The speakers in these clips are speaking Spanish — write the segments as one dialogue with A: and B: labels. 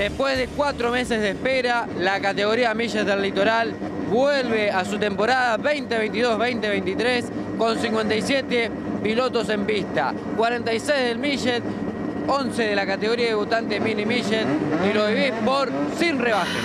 A: Después de cuatro meses de espera, la categoría Milles del Litoral vuelve a su temporada 2022-2023 con 57 pilotos en pista, 46 del Millet, 11 de la categoría debutante Mini Millet y lo vivís por sin rebajes.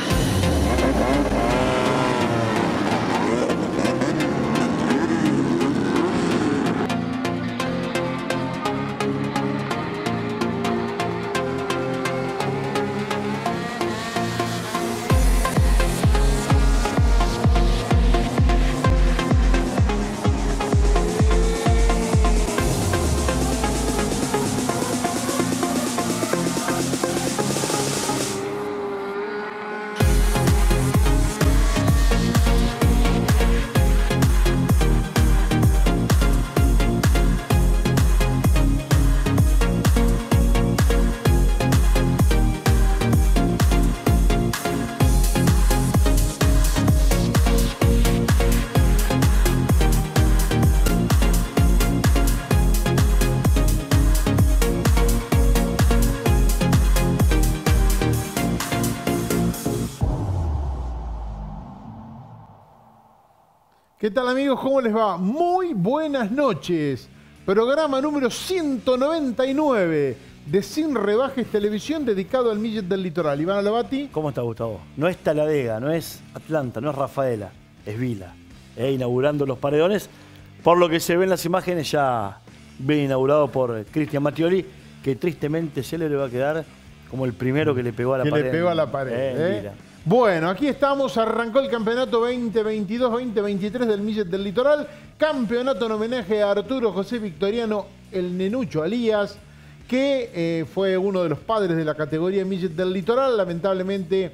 B: Tal amigos? ¿Cómo les va? Muy buenas noches. Programa número 199 de Sin Rebajes Televisión dedicado al Millet del Litoral. Iván Alabati.
C: ¿Cómo está Gustavo? No es Taladega, no es Atlanta, no es Rafaela, es Vila. Eh, inaugurando los paredones. Por lo que se ve en las imágenes ya bien inaugurado por Cristian Mattioli, que tristemente se le va a quedar como el primero que le pegó a la
B: que
C: pared.
B: le pegó a la pared.
C: Eh,
B: ¿eh? Bueno, aquí estamos, arrancó el campeonato 2022-2023 del Millet del Litoral, campeonato en homenaje a Arturo José Victoriano, el Nenucho Alías, que eh, fue uno de los padres de la categoría Millet del Litoral, lamentablemente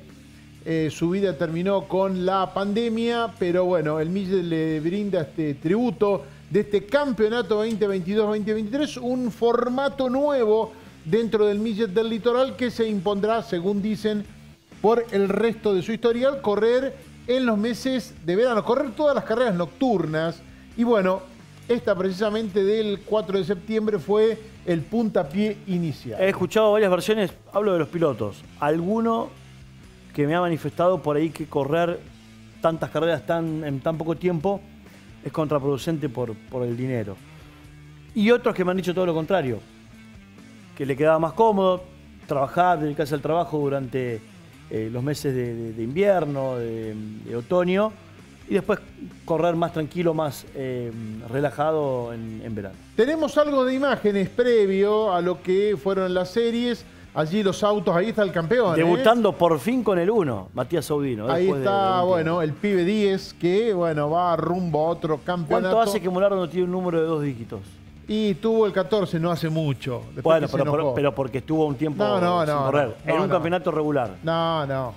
B: eh, su vida terminó con la pandemia, pero bueno, el Millet le brinda este tributo de este campeonato 2022-2023, un formato nuevo dentro del Millet del Litoral que se impondrá, según dicen, por el resto de su historial, correr en los meses de verano, correr todas las carreras nocturnas. Y bueno, esta precisamente del 4 de septiembre fue el puntapié inicial.
C: He escuchado varias versiones, hablo de los pilotos. Alguno que me ha manifestado por ahí que correr tantas carreras tan, en tan poco tiempo es contraproducente por, por el dinero. Y otros que me han dicho todo lo contrario, que le quedaba más cómodo trabajar, dedicarse al trabajo durante eh, los meses de, de- de invierno, de, de otoño, y después correr más tranquilo, más eh, relajado en, en verano.
B: Tenemos algo de imágenes previo a lo que fueron las series. Allí los autos, ahí está el campeón. ¿eh?
C: Debutando por fin con el 1, Matías Saudino.
B: Ahí está, bueno, el pibe 10 que, bueno, va rumbo a otro campeonato.
C: ¿Cuánto hace que Molardo no tiene un número de dos dígitos?
B: Y tuvo el 14 no hace mucho.
C: Bueno, pero, pero,
B: enojó.
C: pero porque estuvo un tiempo
B: No, no,
C: sin
B: no,
C: correr.
B: no,
C: en
B: no,
C: un campeonato regular.
B: No, no.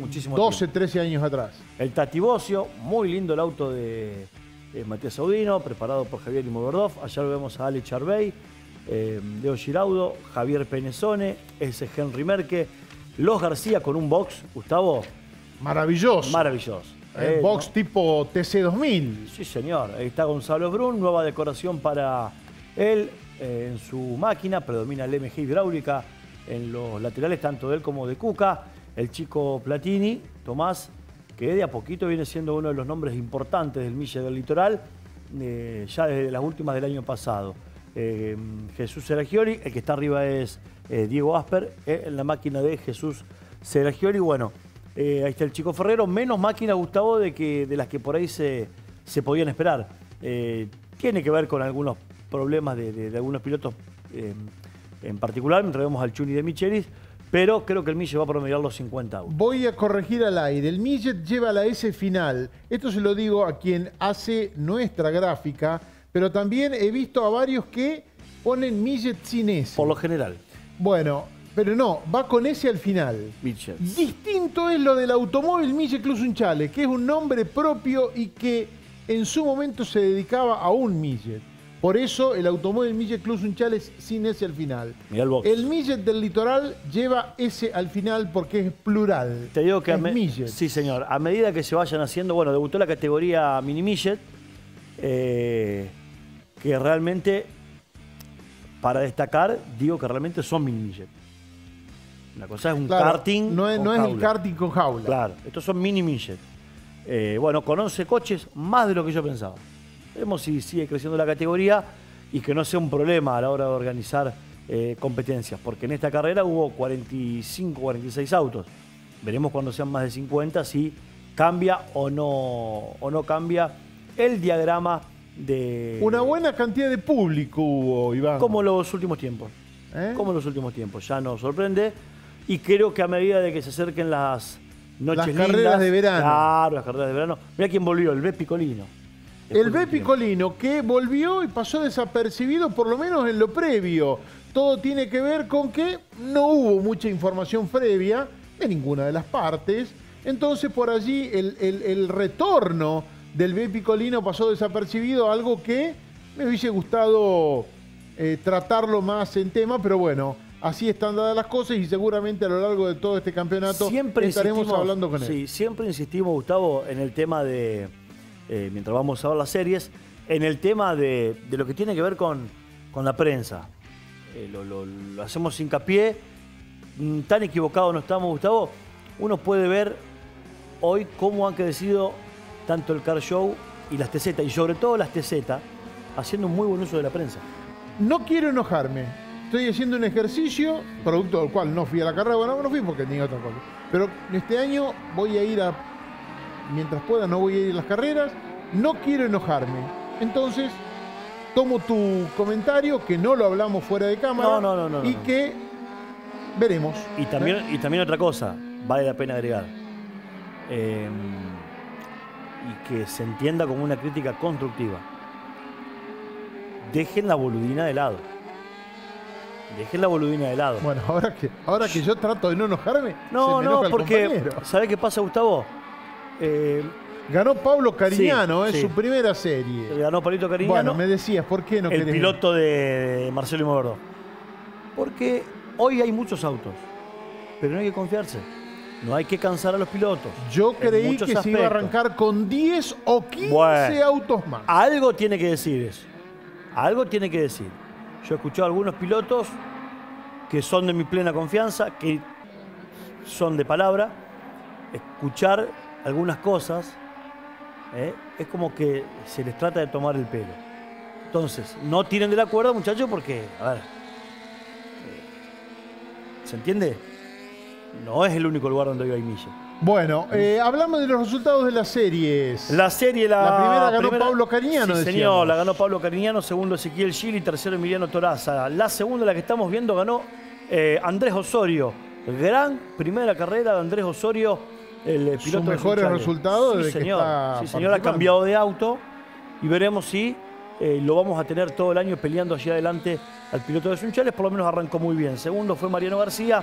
C: Muchísimo
B: 12,
C: tiempo.
B: 13 años atrás.
C: El Tatibocio, muy lindo el auto de, de Matías Saudino, preparado por Javier Imogordov. Allá lo vemos a Ale Charbey, eh, Leo Giraudo, Javier Penezone, ese Henry Merque, Los García con un box, Gustavo,
B: Maravilloso.
C: maravilloso.
B: El
C: Eh,
B: box tipo TC2000.
C: Sí, señor. Ahí está Gonzalo Brun, nueva decoración para él eh, en su máquina. Predomina el MG hidráulica en los laterales, tanto de él como de Cuca. El chico Platini, Tomás, que de a poquito viene siendo uno de los nombres importantes del Mille del Litoral, eh, ya desde las últimas del año pasado. Eh, Jesús Seragioli, el que está arriba es Diego Asper, en la máquina de Jesús Seragioli. Bueno, ahí está el chico Ferrero, menos máquina, Gustavo, de, que, de las que por ahí se, se podían esperar. Tiene que ver con algunos problemas de, de- de algunos pilotos eh, en particular, mientras vemos al Chuni de Michelis, pero creo que el Mille va a promediar los 50 autos.
B: Voy a corregir al aire. El Millet lleva la S final. Esto se lo digo a quien hace nuestra gráfica, pero también he visto a varios que ponen Millet sin S.
C: Por lo general,
B: Bueno, pero no, va con S al final.
C: Michels.
B: Distinto es lo del automóvil Mille Clus Unchale, que es un nombre propio y que en su momento se dedicaba a un Millet. Por eso el automóvil Millet Clus Unchale es sin S al final.
C: Mirá el box.
B: El Millet del litoral lleva S al final porque es plural.
C: Te digo que a
B: es
C: me-
B: Millet.
C: sí, señor. A medida que se vayan haciendo, bueno, debutó la categoría Mini Millet, eh, que realmente, para destacar, digo que realmente son Mini Millet. Una cosa es un
B: Claro,
C: karting.
B: No es, no es el karting con jaula.
C: Claro, estos son mini millet. Eh, bueno, con 11 coches, más de lo que yo pensaba. Veremos si sigue creciendo la categoría y que no sea un problema a la hora de organizar eh, competencias, porque en esta carrera hubo 45, 46 autos. Veremos cuando sean más de 50 si cambia o no, o no cambia el diagrama de...
B: Una buena cantidad de público hubo, Iván.
C: Como los últimos tiempos.
B: ¿Eh?
C: Como en los últimos tiempos. Ya nos sorprende. Y creo que a medida de que se acerquen las noches
B: Las carreras
C: lindas-
B: de verano.
C: Claro, las carreras de verano. Mira quién volvió, el B Picolino.
B: El B Picolino que volvió y pasó desapercibido por lo menos en lo previo. Todo tiene que ver con que no hubo mucha información previa de ninguna de las partes. Entonces por allí el, el- el retorno del B Picolino pasó desapercibido, algo que me hubiese gustado eh, tratarlo más en tema, pero bueno, así están dadas las cosas y seguramente a lo largo de todo este campeonato
C: Siempre
B: estaremos hablando con él.
C: Sí, siempre insistimos, Gustavo, en el tema de, eh, mientras vamos a ver las series, en el tema de, lo que tiene que ver con, con la prensa. Eh, lo, lo- lo hacemos hincapié, Mm, tan equivocado no estamos, Gustavo. Uno puede ver hoy cómo han crecido tanto el car show y las TZ, y sobre todo las TZ, haciendo un muy buen uso de la prensa.
B: No quiero enojarme. Estoy haciendo un ejercicio, producto del cual no fui a la carrera. Bueno, no fui porque tenía otra cosa. Pero este año voy a ir a. Mientras pueda, no voy a ir a las carreras. No quiero enojarme. Entonces, tomo tu comentario, que no lo hablamos fuera de cámara.
C: No, no, no, no,
B: Y
C: no.
B: que veremos.
C: Y también, y también otra cosa, vale la pena agregar. Eh, y que se entienda como una crítica constructiva. Dejen la boludina de lado. Dejen la boludina de lado.
B: Bueno, ahora que, ahora que yo trato de no enojarme,
C: no,
B: se me
C: no,
B: enoja
C: porque. ¿Sabés qué pasa, Gustavo? Eh,
B: Ganó Pablo Cariñano,
C: Sí,
B: es
C: sí.
B: su primera serie.
C: ganó Palito Cariñano.
B: Bueno, me decías, ¿por qué no
C: el
B: querés?
C: piloto de Marcelo Moverdó. Porque hoy hay muchos autos, pero no hay que confiarse. No hay que cansar a los pilotos.
B: Yo creí que se iba a arrancar con 10 o 15
C: Bueno.
B: autos más.
C: Algo tiene que decir eso. Algo tiene que decir. Yo he escuchado a algunos pilotos que son de mi plena confianza, que son de palabra. Escuchar algunas cosas ¿eh? es como que se les trata de tomar el pelo. Entonces, no tienen de la cuerda, muchachos, porque, a ver, eh, ¿se entiende? No es el único lugar donde hay milla.
B: Bueno, eh, hablamos de los resultados de las series.
C: La serie, la,
B: La primera ganó Pablo Cariñano,
C: Sí, señor, la ganó Pablo Cariñano, segundo Ezequiel Gili, tercero Emiliano Toraza. La segunda, la que estamos viendo, ganó eh, Andrés Osorio. Gran primera carrera de Andrés Osorio, el
B: Sus
C: piloto de
B: mejores resultados
C: Sí,
B: desde que
C: señor.
B: está
C: Sí, señor, ha cambiado de auto y veremos si eh, lo vamos a tener todo el año peleando allí adelante al piloto de Sunchales. Por lo menos arrancó muy bien. Segundo fue Mariano García.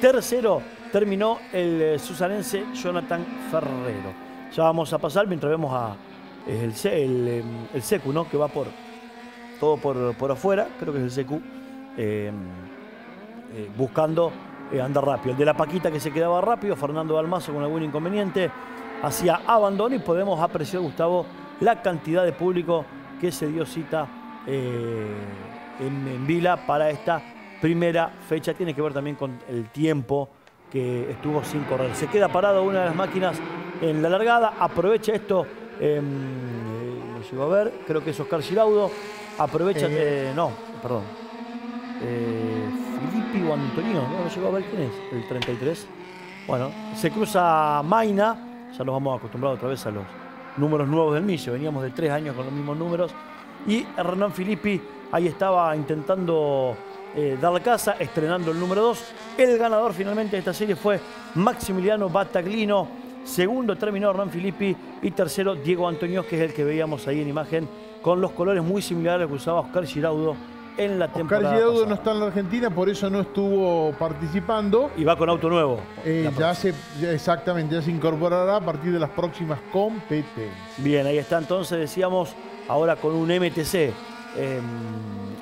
C: Tercero terminó el eh, susanense Jonathan Ferrero. Ya vamos a pasar mientras vemos a eh, el, el, eh, el Secu, ¿no? Que va por todo por, por afuera, creo que es el Secu, eh, eh, buscando eh, andar rápido. El de la Paquita que se quedaba rápido, Fernando Balmazo con algún inconveniente, hacía abandono y podemos apreciar, Gustavo, la cantidad de público que se dio cita eh, en, en Vila para esta primera fecha. Tiene que ver también con el tiempo que estuvo sin correr. Se queda parada una de las máquinas en la largada, aprovecha esto, eh, eh, lo llegó a ver, creo que es Oscar Giraudo, aprovecha,
B: eh,
C: no, perdón, eh, Filippi o Antonio, no lo llegó a ver quién es, el 33. Bueno, se cruza Maina, ya nos vamos acostumbrados otra vez a los números nuevos del Millo, veníamos de tres años con los mismos números. Y Hernán Filippi ahí estaba intentando eh, dar la casa, estrenando el número 2. El ganador finalmente de esta serie fue Maximiliano Battaglino. Segundo terminó Hernán Filippi y tercero Diego Antonio, que es el que veíamos ahí en imagen, con los colores muy similares que usaba Oscar Giraudo en la
B: Oscar
C: temporada
B: Giraudo
C: pasada.
B: no está en la Argentina, por eso no estuvo participando.
C: Y va con auto nuevo.
B: Eh, ya se, ya exactamente, ya se incorporará a partir de las próximas competencias.
C: Bien, ahí está entonces, decíamos, ahora con un MTC, eh,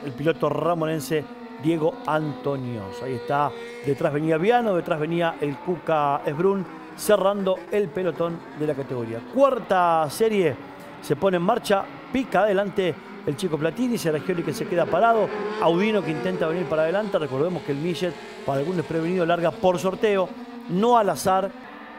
C: el piloto ramonense Diego Antonios. Ahí está, detrás venía Viano, detrás venía el Cuca Esbrun, cerrando el pelotón de la categoría. Cuarta serie se pone en marcha, pica adelante el chico Platini, Sergioli que se queda parado, Audino que intenta venir para adelante, recordemos que el Millet para algún desprevenido larga por sorteo, no al azar,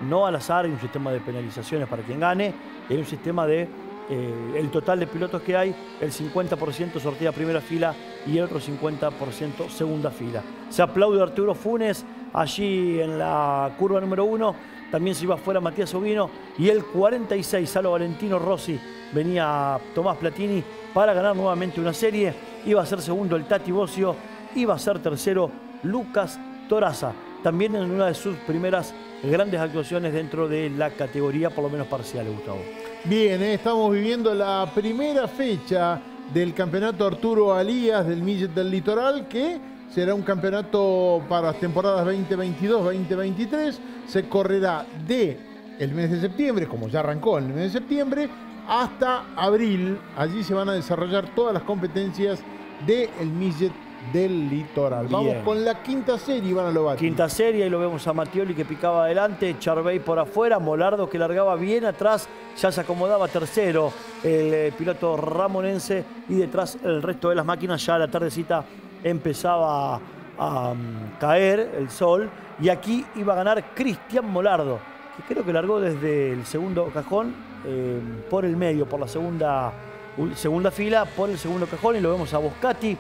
C: no al azar, hay un sistema de penalizaciones para quien gane, hay un sistema de eh, el total de pilotos que hay, el 50% sortea primera fila y el otro 50% segunda fila. Se aplaude Arturo Funes allí en la curva número uno, también se iba fuera Matías Ovino y el 46, Salo Valentino Rossi, venía Tomás Platini para ganar nuevamente una serie, iba a ser segundo el Tati Bocio, iba a ser tercero Lucas Toraza, también en una de sus primeras grandes actuaciones dentro de la categoría, por lo menos parcial, Gustavo.
B: Bien, eh, estamos viviendo la primera fecha del campeonato Arturo Alías del Millet del Litoral, que será un campeonato para las temporadas 2022-2023. Se correrá de el mes de septiembre, como ya arrancó el mes de septiembre, hasta abril. Allí se van a desarrollar todas las competencias del Millet del litoral. Vamos con la quinta serie, Iván Lobati.
C: Quinta serie, y lo vemos a Matioli que picaba adelante, Charvey por afuera, Molardo que largaba bien atrás, ya se acomodaba tercero el eh, piloto ramonense y detrás el resto de las máquinas, ya la tardecita empezaba a, mm, caer el sol y aquí iba a ganar Cristian Molardo, que creo que largó desde el segundo cajón eh, por el medio, por la segunda, segunda fila, por el segundo cajón y lo vemos a Boscati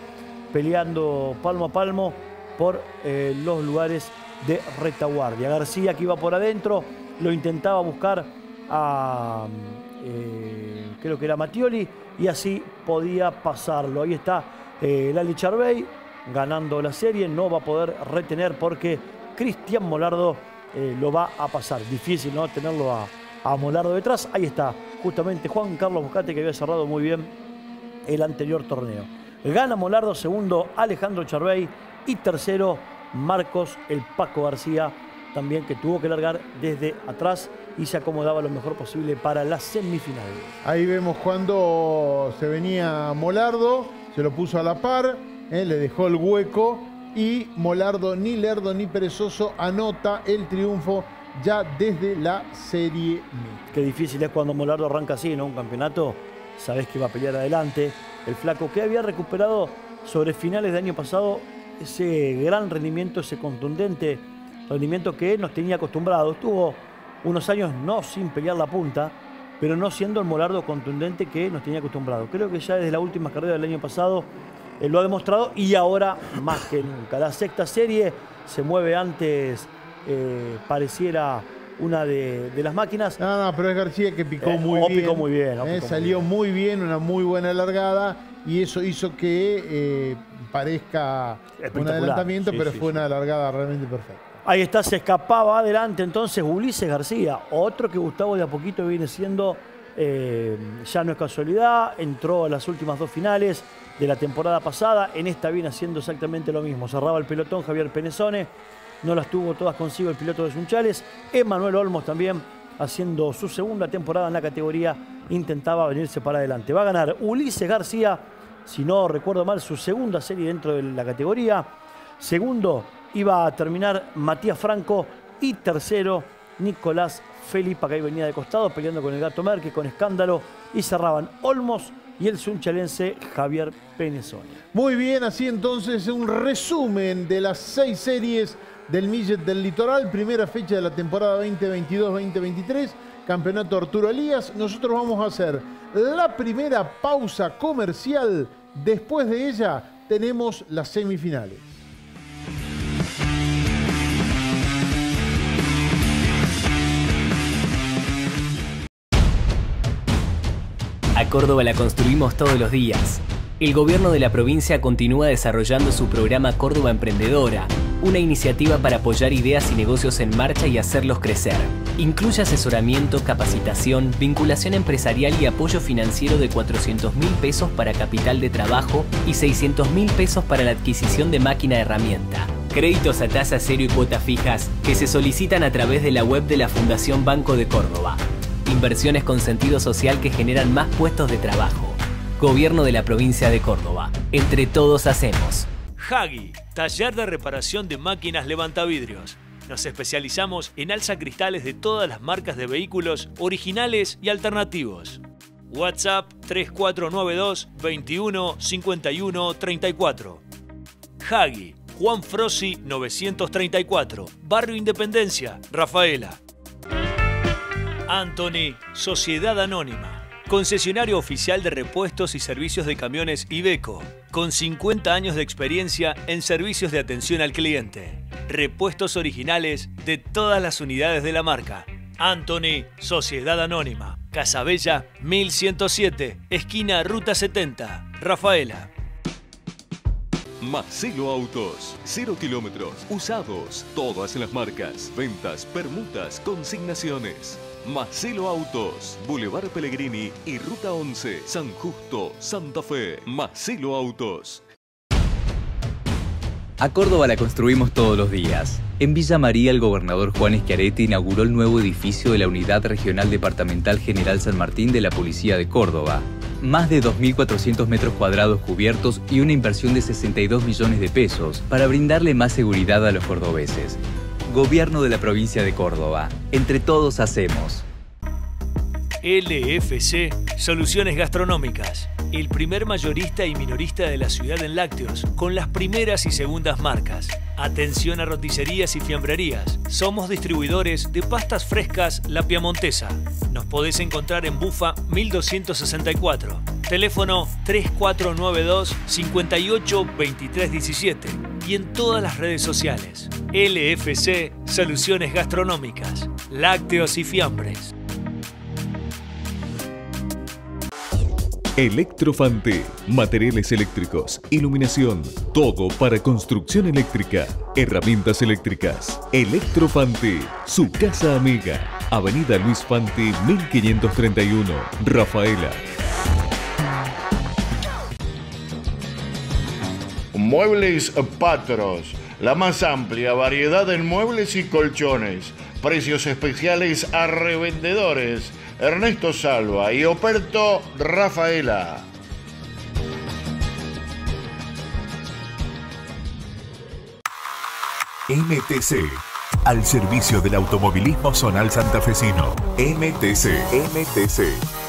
C: peleando palmo a palmo por eh, los lugares de retaguardia. García que iba por adentro, lo intentaba buscar a, eh, creo que era Matioli, y así podía pasarlo. Ahí está eh, Lali Charbey ganando la serie, no va a poder retener porque Cristian Molardo lo va a pasar. Difícil no tenerlo a, a Molardo detrás. Ahí está, justamente Juan Carlos Buscate que había cerrado muy bien el anterior torneo. Gana Molardo, segundo Alejandro Charbey y tercero Marcos el Paco García, también que tuvo que largar desde atrás y se acomodaba lo mejor posible para la semifinal.
B: Ahí vemos cuando se venía Molardo, se lo puso a la par, eh, le dejó el hueco y Molardo, ni lerdo ni perezoso, anota el triunfo ya desde la Serie
C: Qué difícil es cuando Molardo arranca así, ¿no? Un campeonato, sabes que va a pelear adelante, el flaco, que había recuperado sobre finales de año pasado ese gran rendimiento, ese contundente rendimiento que él nos tenía acostumbrado. Estuvo unos años no sin pelear la punta, pero no siendo el molardo contundente que nos tenía acostumbrado. Creo que ya desde la última carrera del año pasado lo ha demostrado y ahora más que nunca. La sexta serie se mueve antes, eh, pareciera una de, las máquinas.
B: No, no, pero es García que picó
C: eh,
B: muy
C: bien.
B: Picó
C: muy bien.
B: Eh, salió muy bien. una muy buena largada y eso hizo que eh, parezca un adelantamiento, pero fue una largada realmente perfecta.
C: Ahí está, se escapaba adelante entonces Ulises García, otro que Gustavo de a poquito viene siendo, ya no es casualidad, entró a las últimas dos finales de la temporada pasada, en esta viene haciendo exactamente lo mismo, cerraba el pelotón Javier Penezone, no las tuvo todas consigo el piloto de Sunchales. Emanuel Olmos también haciendo su segunda temporada en la categoría, intentaba venirse para adelante. Va a ganar Ulises García, si no recuerdo mal, su segunda serie dentro de la categoría. Segundo iba a terminar Matías Franco y tercero Nicolás Felipe, que ahí venía de costado peleando con el Gato Merque, con escándalo, y cerraban Olmos y el sunchalense Javier Penezoni.
B: Muy bien, así entonces un resumen de las seis series del Millet del Litoral, primera fecha de la temporada 2022-2023, Campeonato Arturo Elías. Nosotros vamos a hacer la primera pausa comercial. Después de ella tenemos las semifinales.
D: A Córdoba la construimos todos los días. El gobierno de la provincia continúa desarrollando su programa Córdoba Emprendedora una iniciativa para apoyar ideas y negocios en marcha y hacerlos crecer. Incluye asesoramiento, capacitación, vinculación empresarial y apoyo financiero de 400 mil pesos para capital de trabajo y 600 mil pesos para la adquisición de máquina herramienta. Créditos a tasa cero y cuotas fijas que se solicitan a través de la web de la Fundación Banco de Córdoba. Inversiones con sentido social que generan más puestos de trabajo. Gobierno de la provincia de Córdoba. Entre todos hacemos.
E: Hagi, taller de reparación de máquinas levantavidrios. Nos especializamos en alza cristales de todas las marcas de vehículos originales y alternativos. WhatsApp 3492 21 51 34. Hagi, Juan Frossi 934, Barrio Independencia, Rafaela. Anthony, Sociedad Anónima. Concesionario oficial de repuestos y servicios de camiones Ibeco, con 50 años de experiencia en servicios de atención al cliente. Repuestos originales de todas las unidades de la marca. Anthony, Sociedad Anónima. Casabella 1107, esquina Ruta 70, Rafaela.
F: Marcelo Autos, cero kilómetros, usados, todas las marcas, ventas, permutas, consignaciones. Marcelo Autos, Boulevard Pellegrini y Ruta 11, San Justo, Santa Fe. Marcelo Autos.
G: A Córdoba la construimos todos los días. En Villa María, el gobernador Juan Schiaretti inauguró el nuevo edificio de la Unidad Regional Departamental General San Martín de la Policía de Córdoba. Más de 2.400 metros cuadrados cubiertos y una inversión de 62 millones de pesos para brindarle más seguridad a los cordobeses. Gobierno de la provincia de Córdoba. Entre todos hacemos.
E: LFC Soluciones Gastronómicas. El primer mayorista y minorista de la ciudad en lácteos, con las primeras y segundas marcas. Atención a roticerías y fiambrerías. Somos distribuidores de pastas frescas La Piamontesa. Nos podés encontrar en Bufa 1264. Teléfono 3492 58 y en todas las redes sociales. LFC Soluciones Gastronómicas. Lácteos y fiambres.
F: Electrofante, materiales eléctricos, iluminación, todo para construcción eléctrica, herramientas eléctricas. Electrofante, su casa amiga, Avenida Luis Fante 1531, Rafaela.
H: Muebles Patros, la más amplia variedad en muebles y colchones, precios especiales a revendedores Ernesto Salva y Operto Rafaela.
I: MTC, al servicio del automovilismo zonal santafesino. MTC, MTC.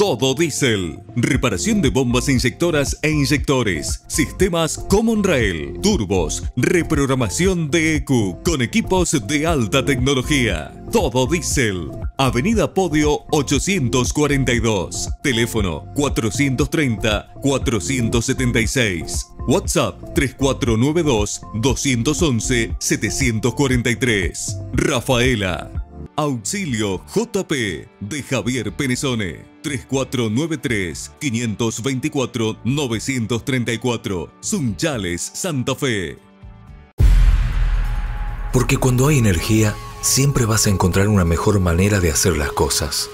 F: Todo Diesel. Reparación de bombas inyectoras e inyectores. Sistemas Common Rail. Turbos. Reprogramación de EQ con equipos de alta tecnología. Todo Diesel. Avenida Podio 842. Teléfono 430-476. WhatsApp 3492 211 743. Rafaela. Auxilio JP de Javier Penezone. 3493-524-934. Sunchales, Santa Fe.
I: Porque cuando hay energía, siempre vas a encontrar una mejor manera de hacer las cosas.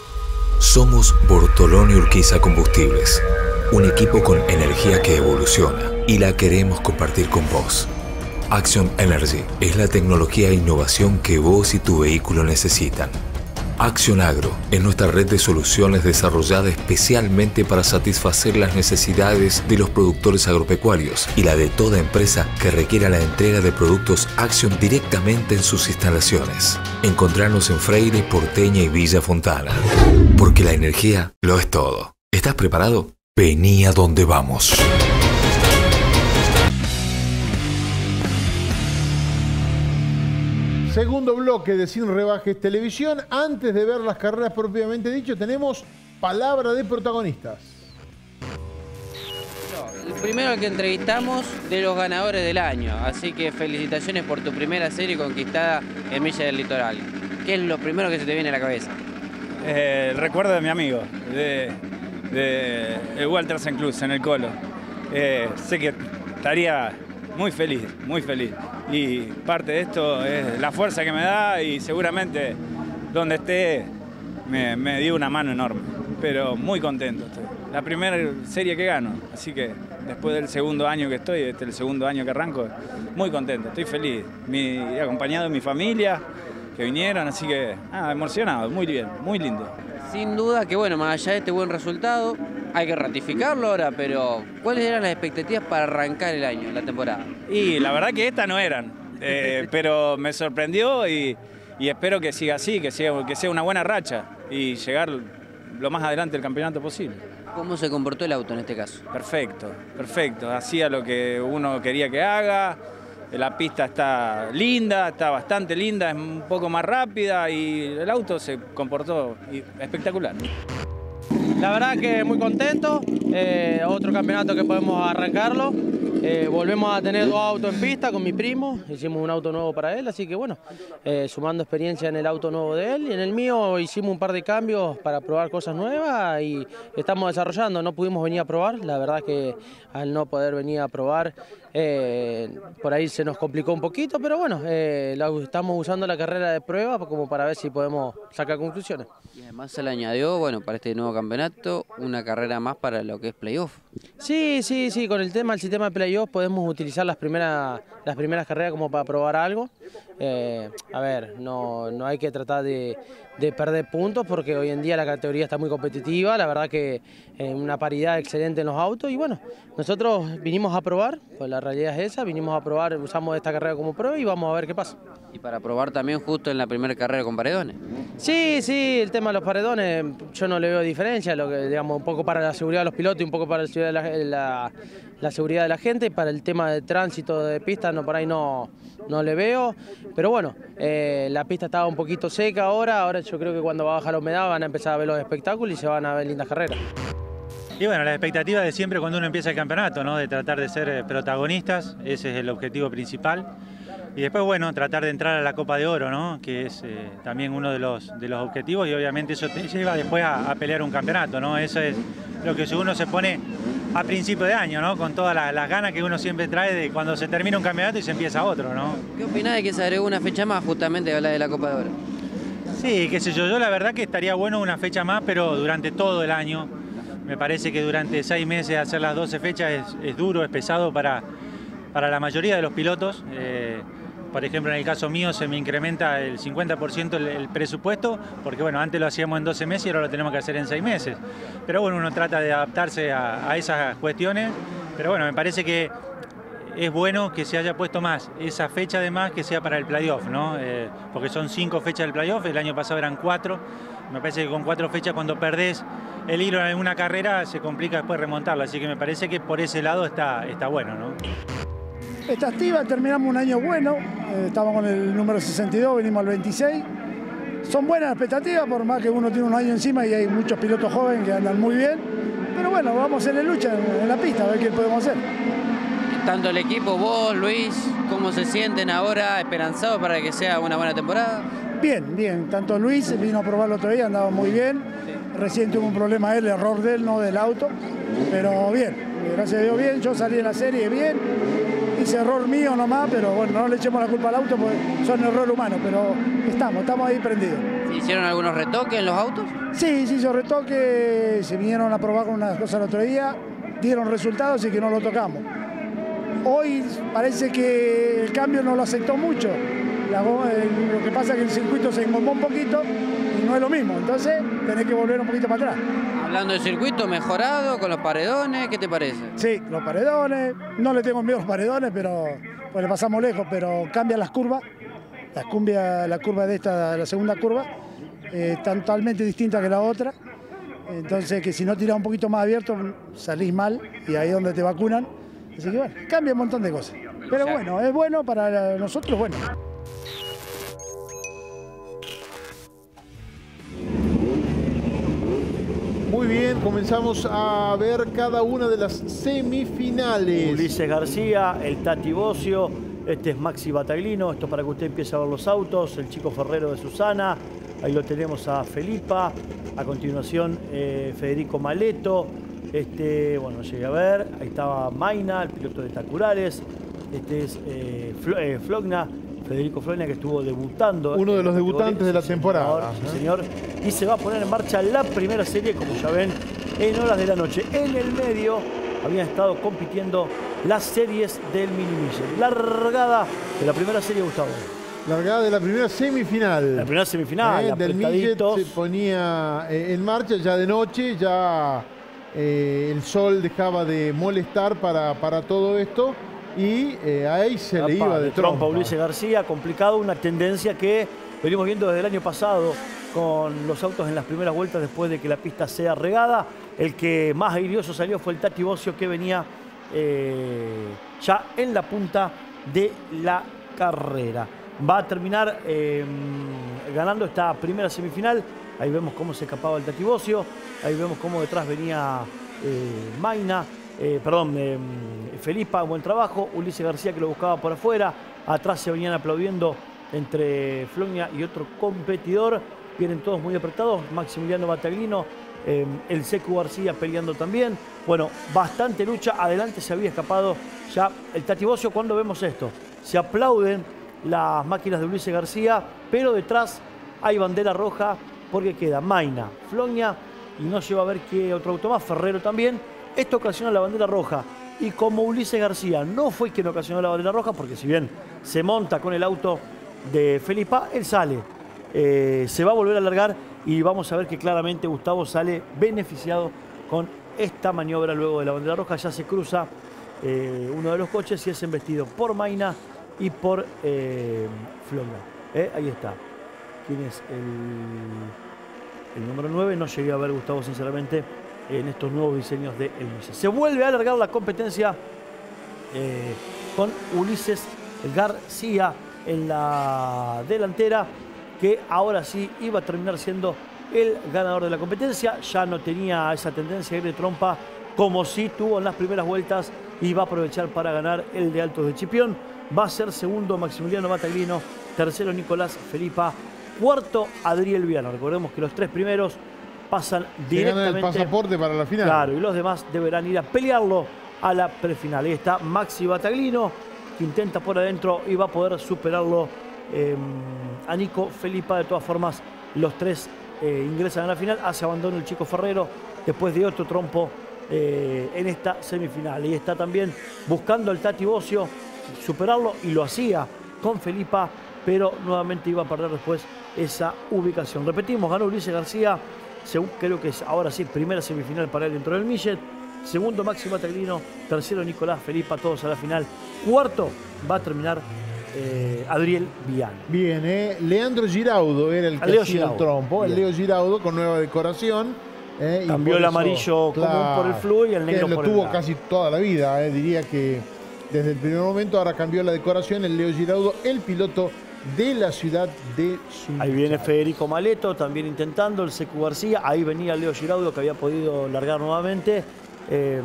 I: Somos Bortolón y Urquiza Combustibles, un equipo con energía que evoluciona y la queremos compartir con vos. Action Energy es la tecnología e innovación que vos y tu vehículo necesitan. Action Agro es nuestra red de soluciones desarrollada especialmente para satisfacer las necesidades de los productores agropecuarios y la de toda empresa que requiera la entrega de productos Action directamente en sus instalaciones. Encontrarnos en Freire, Porteña y Villa Fontana. Porque la energía lo es todo. ¿Estás preparado? Vení a donde vamos.
B: Segundo bloque de Sin Rebajes Televisión. Antes de ver las carreras propiamente dicho, tenemos palabra de protagonistas.
A: El primero al que entrevistamos de los ganadores del año, así que felicitaciones por tu primera serie conquistada en Milla del Litoral. ¿Qué es lo primero que se te viene a la cabeza?
J: Eh, el recuerdo de mi amigo, de, de Walter Senclus en el Colo. Eh, sé que estaría muy feliz, muy feliz. Y parte de esto es la fuerza que me da y seguramente donde esté me, dio una mano enorme. Pero muy contento. La primera serie que gano, así que después del segundo año que estoy, este es el segundo año que arranco, muy contento, estoy feliz. Mi, acompañado de mi familia que vinieron, así que emocionado, muy bien, muy lindo.
A: Sin duda que bueno, más allá de este buen resultado, hay que ratificarlo ahora, pero ¿cuáles eran las expectativas para arrancar el año, la temporada?
J: Y la verdad que estas no eran, eh, pero me sorprendió y, espero que siga así, que sea, que sea una buena racha y llegar lo más adelante del campeonato posible.
A: ¿Cómo se comportó el auto en este caso?
J: Perfecto, perfecto. Hacía lo que uno quería que haga. La pista está linda, está bastante linda, es un poco más rápida y el auto se comportó espectacular.
K: La verdad que muy contento, eh, otro campeonato que podemos arrancarlo. Eh, volvemos a tener dos autos en pista con mi primo, hicimos un auto nuevo para él, así que bueno, eh, sumando experiencia en el auto nuevo de él y en el mío hicimos un par de cambios para probar cosas nuevas y estamos desarrollando, no pudimos venir a probar, la verdad que al no poder venir a probar por ahí se nos complicó un poquito, pero bueno, estamos usando la carrera de prueba como para ver si podemos sacar conclusiones.
A: Y además se le añadió, bueno, para este nuevo campeonato, una carrera más para lo que es playoff.
K: Sí, sí, sí, con el tema del sistema de playoff podemos utilizar las primeras, las primeras carreras como para probar algo. Eh, a ver, no, no hay que tratar de, perder puntos porque hoy en día la categoría está muy competitiva, la verdad que eh, una paridad excelente en los autos y bueno, nosotros vinimos a probar, pues la realidad es esa, vinimos a probar, usamos esta carrera como prueba y vamos a ver qué pasa.
A: Y para probar también justo en la primera carrera con paredones.
K: Sí, sí, el tema de los paredones, yo no le veo diferencia, lo que digamos un poco para la seguridad de los pilotos y un poco para la seguridad de la, la, seguridad de la gente, para el tema de tránsito de pista no por ahí no, no le veo, pero bueno, eh, la pista estaba un poquito seca ahora, ahora yo creo que cuando va a bajar la humedad van a empezar a ver los espectáculos y se van a ver lindas carreras.
L: Y bueno, la expectativa de siempre cuando uno empieza el campeonato, ¿no? de tratar de ser protagonistas, ese es el objetivo principal. Y después, bueno, tratar de entrar a la Copa de Oro, ¿no? que es eh, también uno de los, de los objetivos y obviamente eso te lleva después a, pelear un campeonato. ¿no? Eso es lo que uno se pone a principio de año, ¿no? con todas las, ganas que uno siempre trae de cuando se termina un campeonato y se empieza otro. ¿no?
A: ¿Qué opinás de que se agregó una fecha más justamente de hablar de la Copa de Oro?
L: Sí, qué sé yo, yo la verdad que estaría bueno una fecha más, pero durante todo el año. Me parece que durante seis meses hacer las 12 fechas es, duro, es pesado para, para la mayoría de los pilotos. Eh, por ejemplo, en el caso mío se me incrementa el 50% el, presupuesto, porque bueno, antes lo hacíamos en 12 meses y ahora lo tenemos que hacer en 6 meses. Pero bueno, uno trata de adaptarse a, esas cuestiones, pero bueno, me parece que es bueno que se haya puesto más esa fecha además que sea para el playoff, ¿no? Eh, porque son cinco fechas del playoff, el año pasado eran cuatro. Me parece que con cuatro fechas cuando perdés el hilo en una carrera se complica después remontarlo, así que me parece que por ese lado está, está bueno, ¿no?
M: Esta activa, terminamos un año bueno, eh, estamos con el número 62, venimos al 26. Son buenas expectativas, por más que uno tiene un año encima y hay muchos pilotos jóvenes que andan muy bien. Pero bueno, vamos a hacer lucha en, la pista, a ver qué podemos hacer.
A: Tanto el equipo, vos, Luis, ¿cómo se sienten ahora esperanzados para que sea una buena temporada?
M: Bien, bien. Tanto Luis vino a probarlo otro día, andaba muy bien. Recién tuvo un problema él, error de él, no del auto. Pero bien, gracias a Dios bien. Yo salí de la serie bien hice error mío nomás, pero bueno, no le echemos la culpa al auto porque son error humano, pero estamos, estamos ahí prendidos.
A: hicieron algunos retoques en los autos?
M: Sí, se hizo retoque, se vinieron a probar con unas cosas el otro día, dieron resultados y que no lo tocamos. Hoy parece que el cambio no lo aceptó mucho. lo que pasa es que el circuito se engomó un poquito y no es lo mismo, entonces tenés que volver un poquito para atrás.
A: Hablando del circuito mejorado, con los paredones, ¿qué te parece?
M: Sí, los paredones, no le tengo miedo a los paredones, pero pues le pasamos lejos, pero cambian las curvas, las cumbia, la curva de esta, la segunda curva, eh, están totalmente distintas que la otra, entonces que si no tiras un poquito más abierto salís mal y ahí es donde te vacunan, así que bueno, cambia un montón de cosas. Pero bueno, es bueno para nosotros, bueno.
B: Muy bien, comenzamos a ver cada una de las semifinales.
C: Ulises García, el Tati Bocio, este es Maxi Bataglino, esto para que usted empiece a ver los autos, el chico Ferrero de Susana, ahí lo tenemos a Felipa, a continuación eh, Federico Maleto, este, bueno, llegué a ver, ahí estaba Maina, el piloto de Tacurales, este es eh, eh, Flogna, Federico Flogna que estuvo debutando.
B: Uno de los debutantes de la temporada.
C: Sí, señor y se va a poner en marcha la primera serie, como ya ven, en horas de la noche. En el medio habían estado compitiendo las series del mini La Largada de la primera serie, Gustavo.
B: Largada de la primera semifinal.
C: La primera semifinal.
B: Eh, del Millet se ponía eh, en marcha ya de noche, ya eh, el sol dejaba de molestar para, para todo esto y ahí se le iba de,
C: trompa. trompa Ulises García, complicado, una tendencia que venimos viendo desde el año pasado con los autos en las primeras vueltas después de que la pista sea regada. El que más airioso salió fue el Tati Bocio que venía eh, ya en la punta de la carrera. Va a terminar eh, ganando esta primera semifinal. Ahí vemos cómo se escapaba el Tati Bocio. Ahí vemos cómo detrás venía eh, perdón, Felipa, buen trabajo. Ulises García que lo buscaba por afuera. Atrás se venían aplaudiendo entre Flonia y otro competidor. Vienen todos muy apretados. Maximiliano Bataglino, em, el Secu García peleando también. Bueno, bastante lucha. Adelante se había escapado ya el Tatibocio. Cuando vemos esto, se aplauden las máquinas de Ulises García, pero detrás hay bandera roja porque queda Maina, Flonia y no lleva a ver qué otro auto más, Ferrero también. Esto ocasiona la bandera roja. Y como Ulises García no fue quien ocasionó la bandera roja, porque si bien se monta con el auto de Felipa, él sale. Eh, se va a volver a alargar y vamos a ver que claramente Gustavo sale beneficiado con esta maniobra luego de la bandera roja. Ya se cruza eh, uno de los coches y es embestido por Maina y por eh, eh ahí está. ¿Quién es el, el número 9? No llegué a ver Gustavo sinceramente en estos nuevos diseños de El Se vuelve a alargar la competencia con Ulises García en la delantera, que ahora sí iba a terminar siendo el ganador de la competencia. Ya no tenía esa tendencia a ir de trompa como sí tuvo en las primeras vueltas y va a aprovechar para ganar el de Altos de Chipión. Va a ser segundo Maximiliano Bataglino, tercero Nicolás Felipa, cuarto Adriel Viano. Recordemos que los tres primeros pasan directamente.
B: el pasaporte para la final.
C: Claro, y los demás deberán ir a pelearlo a la prefinal. Ahí está Maxi Bataglino, que intenta por adentro y va a poder superarlo em, a Nico Felipa. De todas formas, los tres eh, ingresan a la final. Hace abandono el chico Ferrero después de otro trompo eh, en esta semifinal. Y está también buscando al Tati Bocio superarlo y lo hacía con Felipa, pero nuevamente iba a perder después esa ubicación. Repetimos, ganó Ulises García, según, creo que es ahora sí primera semifinal para él dentro del Millet. Segundo Máximo Taglino, tercero Nicolás Felipa, todos a la final. Cuarto va a terminar eh, Adriel Vian.
B: Bien, eh. Leandro Giraudo era el que Leo hacía el trompo, el Leo Giraudo con nueva decoración.
C: Eh, Cambió el amarillo común por el flu y el negro
B: lo tuvo casi toda la vida, diría que desde el primer momento ahora cambió la decoración, el Leo Giraudo, el piloto de la ciudad de Sunchales.
C: Ahí viene Federico Maleto también intentando, el Secu García, ahí venía Leo Giraudo que había podido largar nuevamente Em,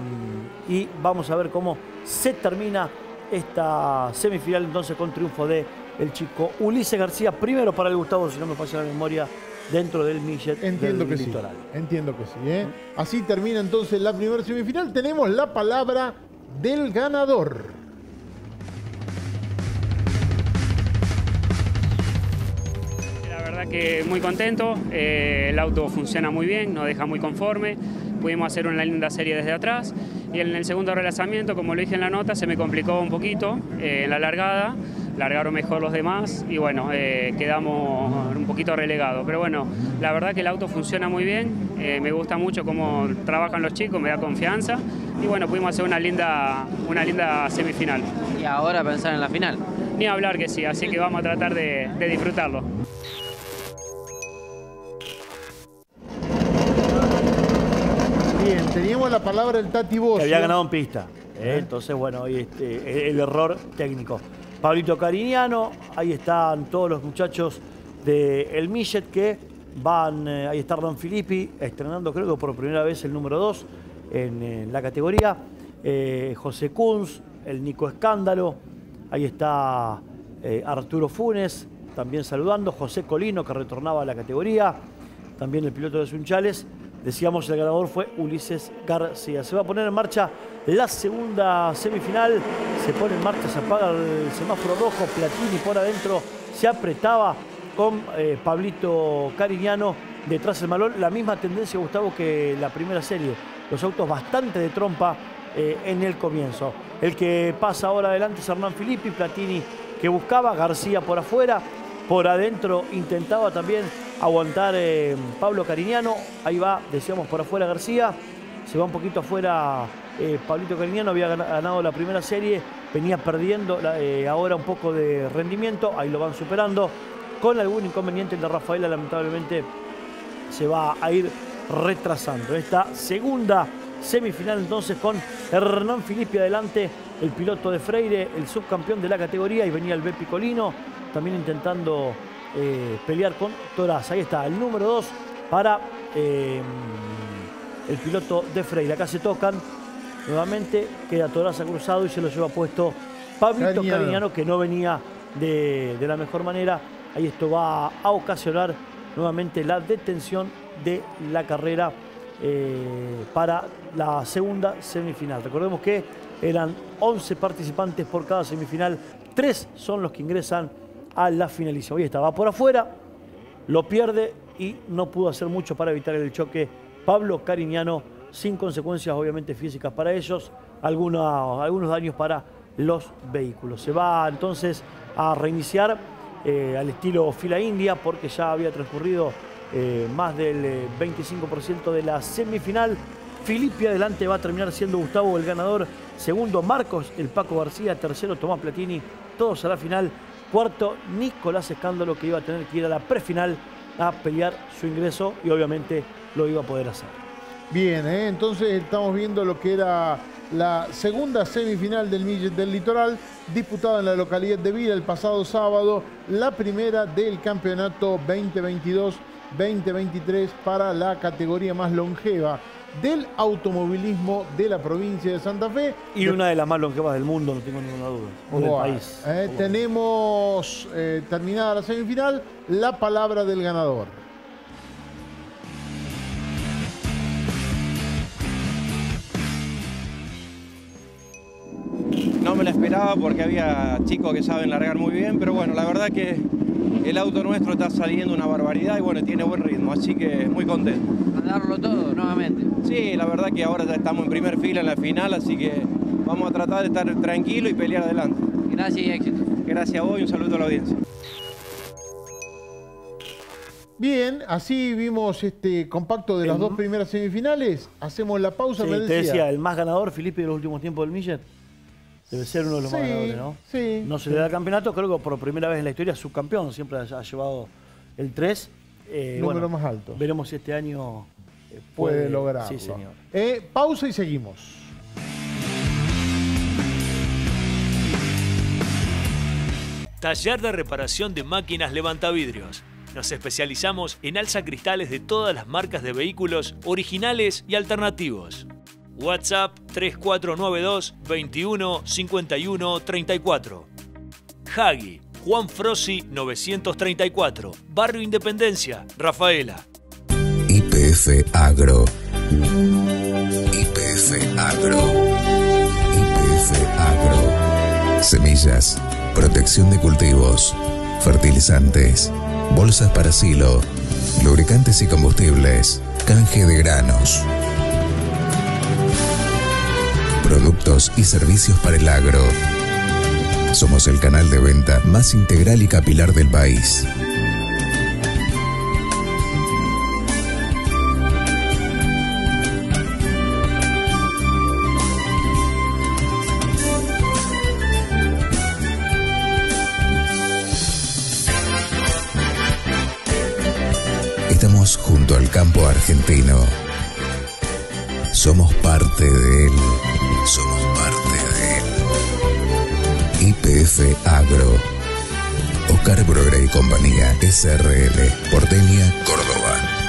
C: y vamos a ver cómo se termina esta semifinal entonces con triunfo de el chico Ulises García, primero para el Gustavo, si no me falla la memoria, dentro del Millet
B: Entiendo que
C: litoral.
B: Sí, entiendo que sí. ¿eh? Así termina entonces la primera semifinal. Tenemos la palabra del ganador.
N: Verdad que muy contento, eh, el auto funciona muy bien, nos deja muy conforme pudimos hacer una linda serie desde atrás y en el segundo relanzamiento, como lo dije en la nota, se me complicó un poquito eh, en la largada, largaron mejor los demás y bueno, eh, quedamos un poquito relegados. Pero bueno, la verdad que el auto funciona muy bien, eh, me gusta mucho cómo trabajan los chicos, me da confianza y bueno, pudimos hacer una linda, una linda semifinal.
A: Y ahora pensar en la final.
N: Ni hablar que sí, así que vamos a tratar de, de disfrutarlo.
B: Bien, teníamos la palabra del Tati Bocio.
C: Que había ganado en pista. ¿eh? Entonces, bueno, ahí este, el error técnico. Pablito Cariñano, ahí están todos los muchachos del El Millet que van, eh, ahí está Ron Filippi, estrenando creo que por primera vez el número 2 en, la categoría. Eh, José Kunz, el Nico Escándalo, ahí está Arturo Funes, también saludando, José Colino que retornaba a la categoría, también el piloto de Sunchales Decíamos, el ganador fue Ulises García. Se va a poner en marcha la segunda semifinal. Se pone en marcha, se apaga el semáforo rojo. Platini por adentro se apretaba con eh, Pablito Cariñano detrás del malón. La misma tendencia, Gustavo, que la primera serie. Los autos bastante de trompa eh, en el comienzo. El que pasa ahora adelante es Hernán Filippi. Platini que buscaba, García por afuera. Por adentro intentaba también aguantar eh, Pablo Cariñano. Ahí va, decíamos por afuera García. Se va un poquito afuera eh, Pablito Cariñano, había ganado la primera serie, venía perdiendo eh, ahora un poco de rendimiento, ahí lo van superando. con algún inconveniente. El de Rafaela lamentablemente se va a ir retrasando. Esta segunda semifinal entonces con Hernán Filippi adelante, el piloto de Freire, el subcampeón de la categoría y venía el B Picolino también intentando eh, pelear con Toraz. Ahí está, el número 2 para eh, el piloto de Freire. Acá se tocan nuevamente, queda Toraza cruzado y se lo lleva puesto Pablito
B: Cariñano.
C: Cariñano que no venía de, de la mejor manera. Ahí esto va a ocasionar nuevamente la detención de la carrera eh, para la segunda semifinal. Recordemos que eran 11 participantes por cada semifinal, tres son los que ingresan a la finalización. Está, va por afuera, lo pierde y no pudo hacer mucho para evitar el choque. Pablo Cariñano, sin consecuencias obviamente físicas para ellos, alguna- algunos daños para los vehículos. Se va entonces a reiniciar eh, al estilo fila india porque ya había transcurrido eh, más del eh, 25% de la semifinal. Filippi adelante va a terminar siendo Gustavo el ganador. Segundo, Marcos, el Paco García. Tercero, Tomás Platini. Todos a la final. Cuarto, Nicolás Escándalo, que iba a tener que ir a la prefinal a pelear su ingreso y obviamente lo iba a poder hacer.
B: Bien, ¿eh? entonces estamos viendo lo que era la segunda semifinal del Millet del Litoral, disputada en la localidad de Vila el pasado sábado, la primera del campeonato 2022-2023 para la categoría más longeva del automovilismo de la provincia de Santa Fe.
C: Y una de las más longevas del mundo, no tengo ninguna duda. O del país.
B: eh, tenemos eh, terminada la semifinal, la palabra del ganador.
O: No me la esperaba porque había chicos que saben largar muy bien, pero bueno, la verdad que el auto nuestro está saliendo una barbaridad y bueno, tiene buen ritmo, así que muy contento.
A: A darlo todo nuevamente.
O: Sí, la verdad que ahora ya estamos en primer fila en la final, así que vamos a tratar de estar tranquilos y pelear adelante.
A: Gracias y éxito.
O: Gracias a vos y un saludo a la audiencia.
B: Bien, así vimos este compacto de las dos primeras semifinales. Hacemos la pausa,
C: Sí,
B: me
C: te
B: decía.
C: decía, el más ganador, Felipe, de los últimos tiempos del Millet. Debe ser uno de los
B: Sí,
C: más ganadores, ¿no?
B: sí.
C: No se le da el campeonato, creo que por primera vez en la historia subcampeón, siempre ha, ha llevado el 3. Eh,
B: Número más alto.
C: Veremos si este año eh,
B: Puede lograrlo.
C: Sí, señor.
B: Eh, pausa y seguimos.
E: Taller de reparación de máquinas levantavidrios. Nos especializamos en alza cristales de todas las marcas de vehículos originales y alternativos. WhatsApp 3492 21 51 34. Hagi, Juan Frossi 934, Barrio Independencia, Rafaela.
I: IPF Agro. IPF Agro. IPF Agro. Semillas, protección de cultivos, fertilizantes, bolsas para silo, lubricantes y combustibles, canje de granos. Productos y servicios para el agro. Somos el canal de venta más integral y capilar del país. Estamos junto al campo argentino. Somos parte de él. Somos parte de. IPF Agro. Oscar Brogra y compañía SRL. Porteña, Córdoba.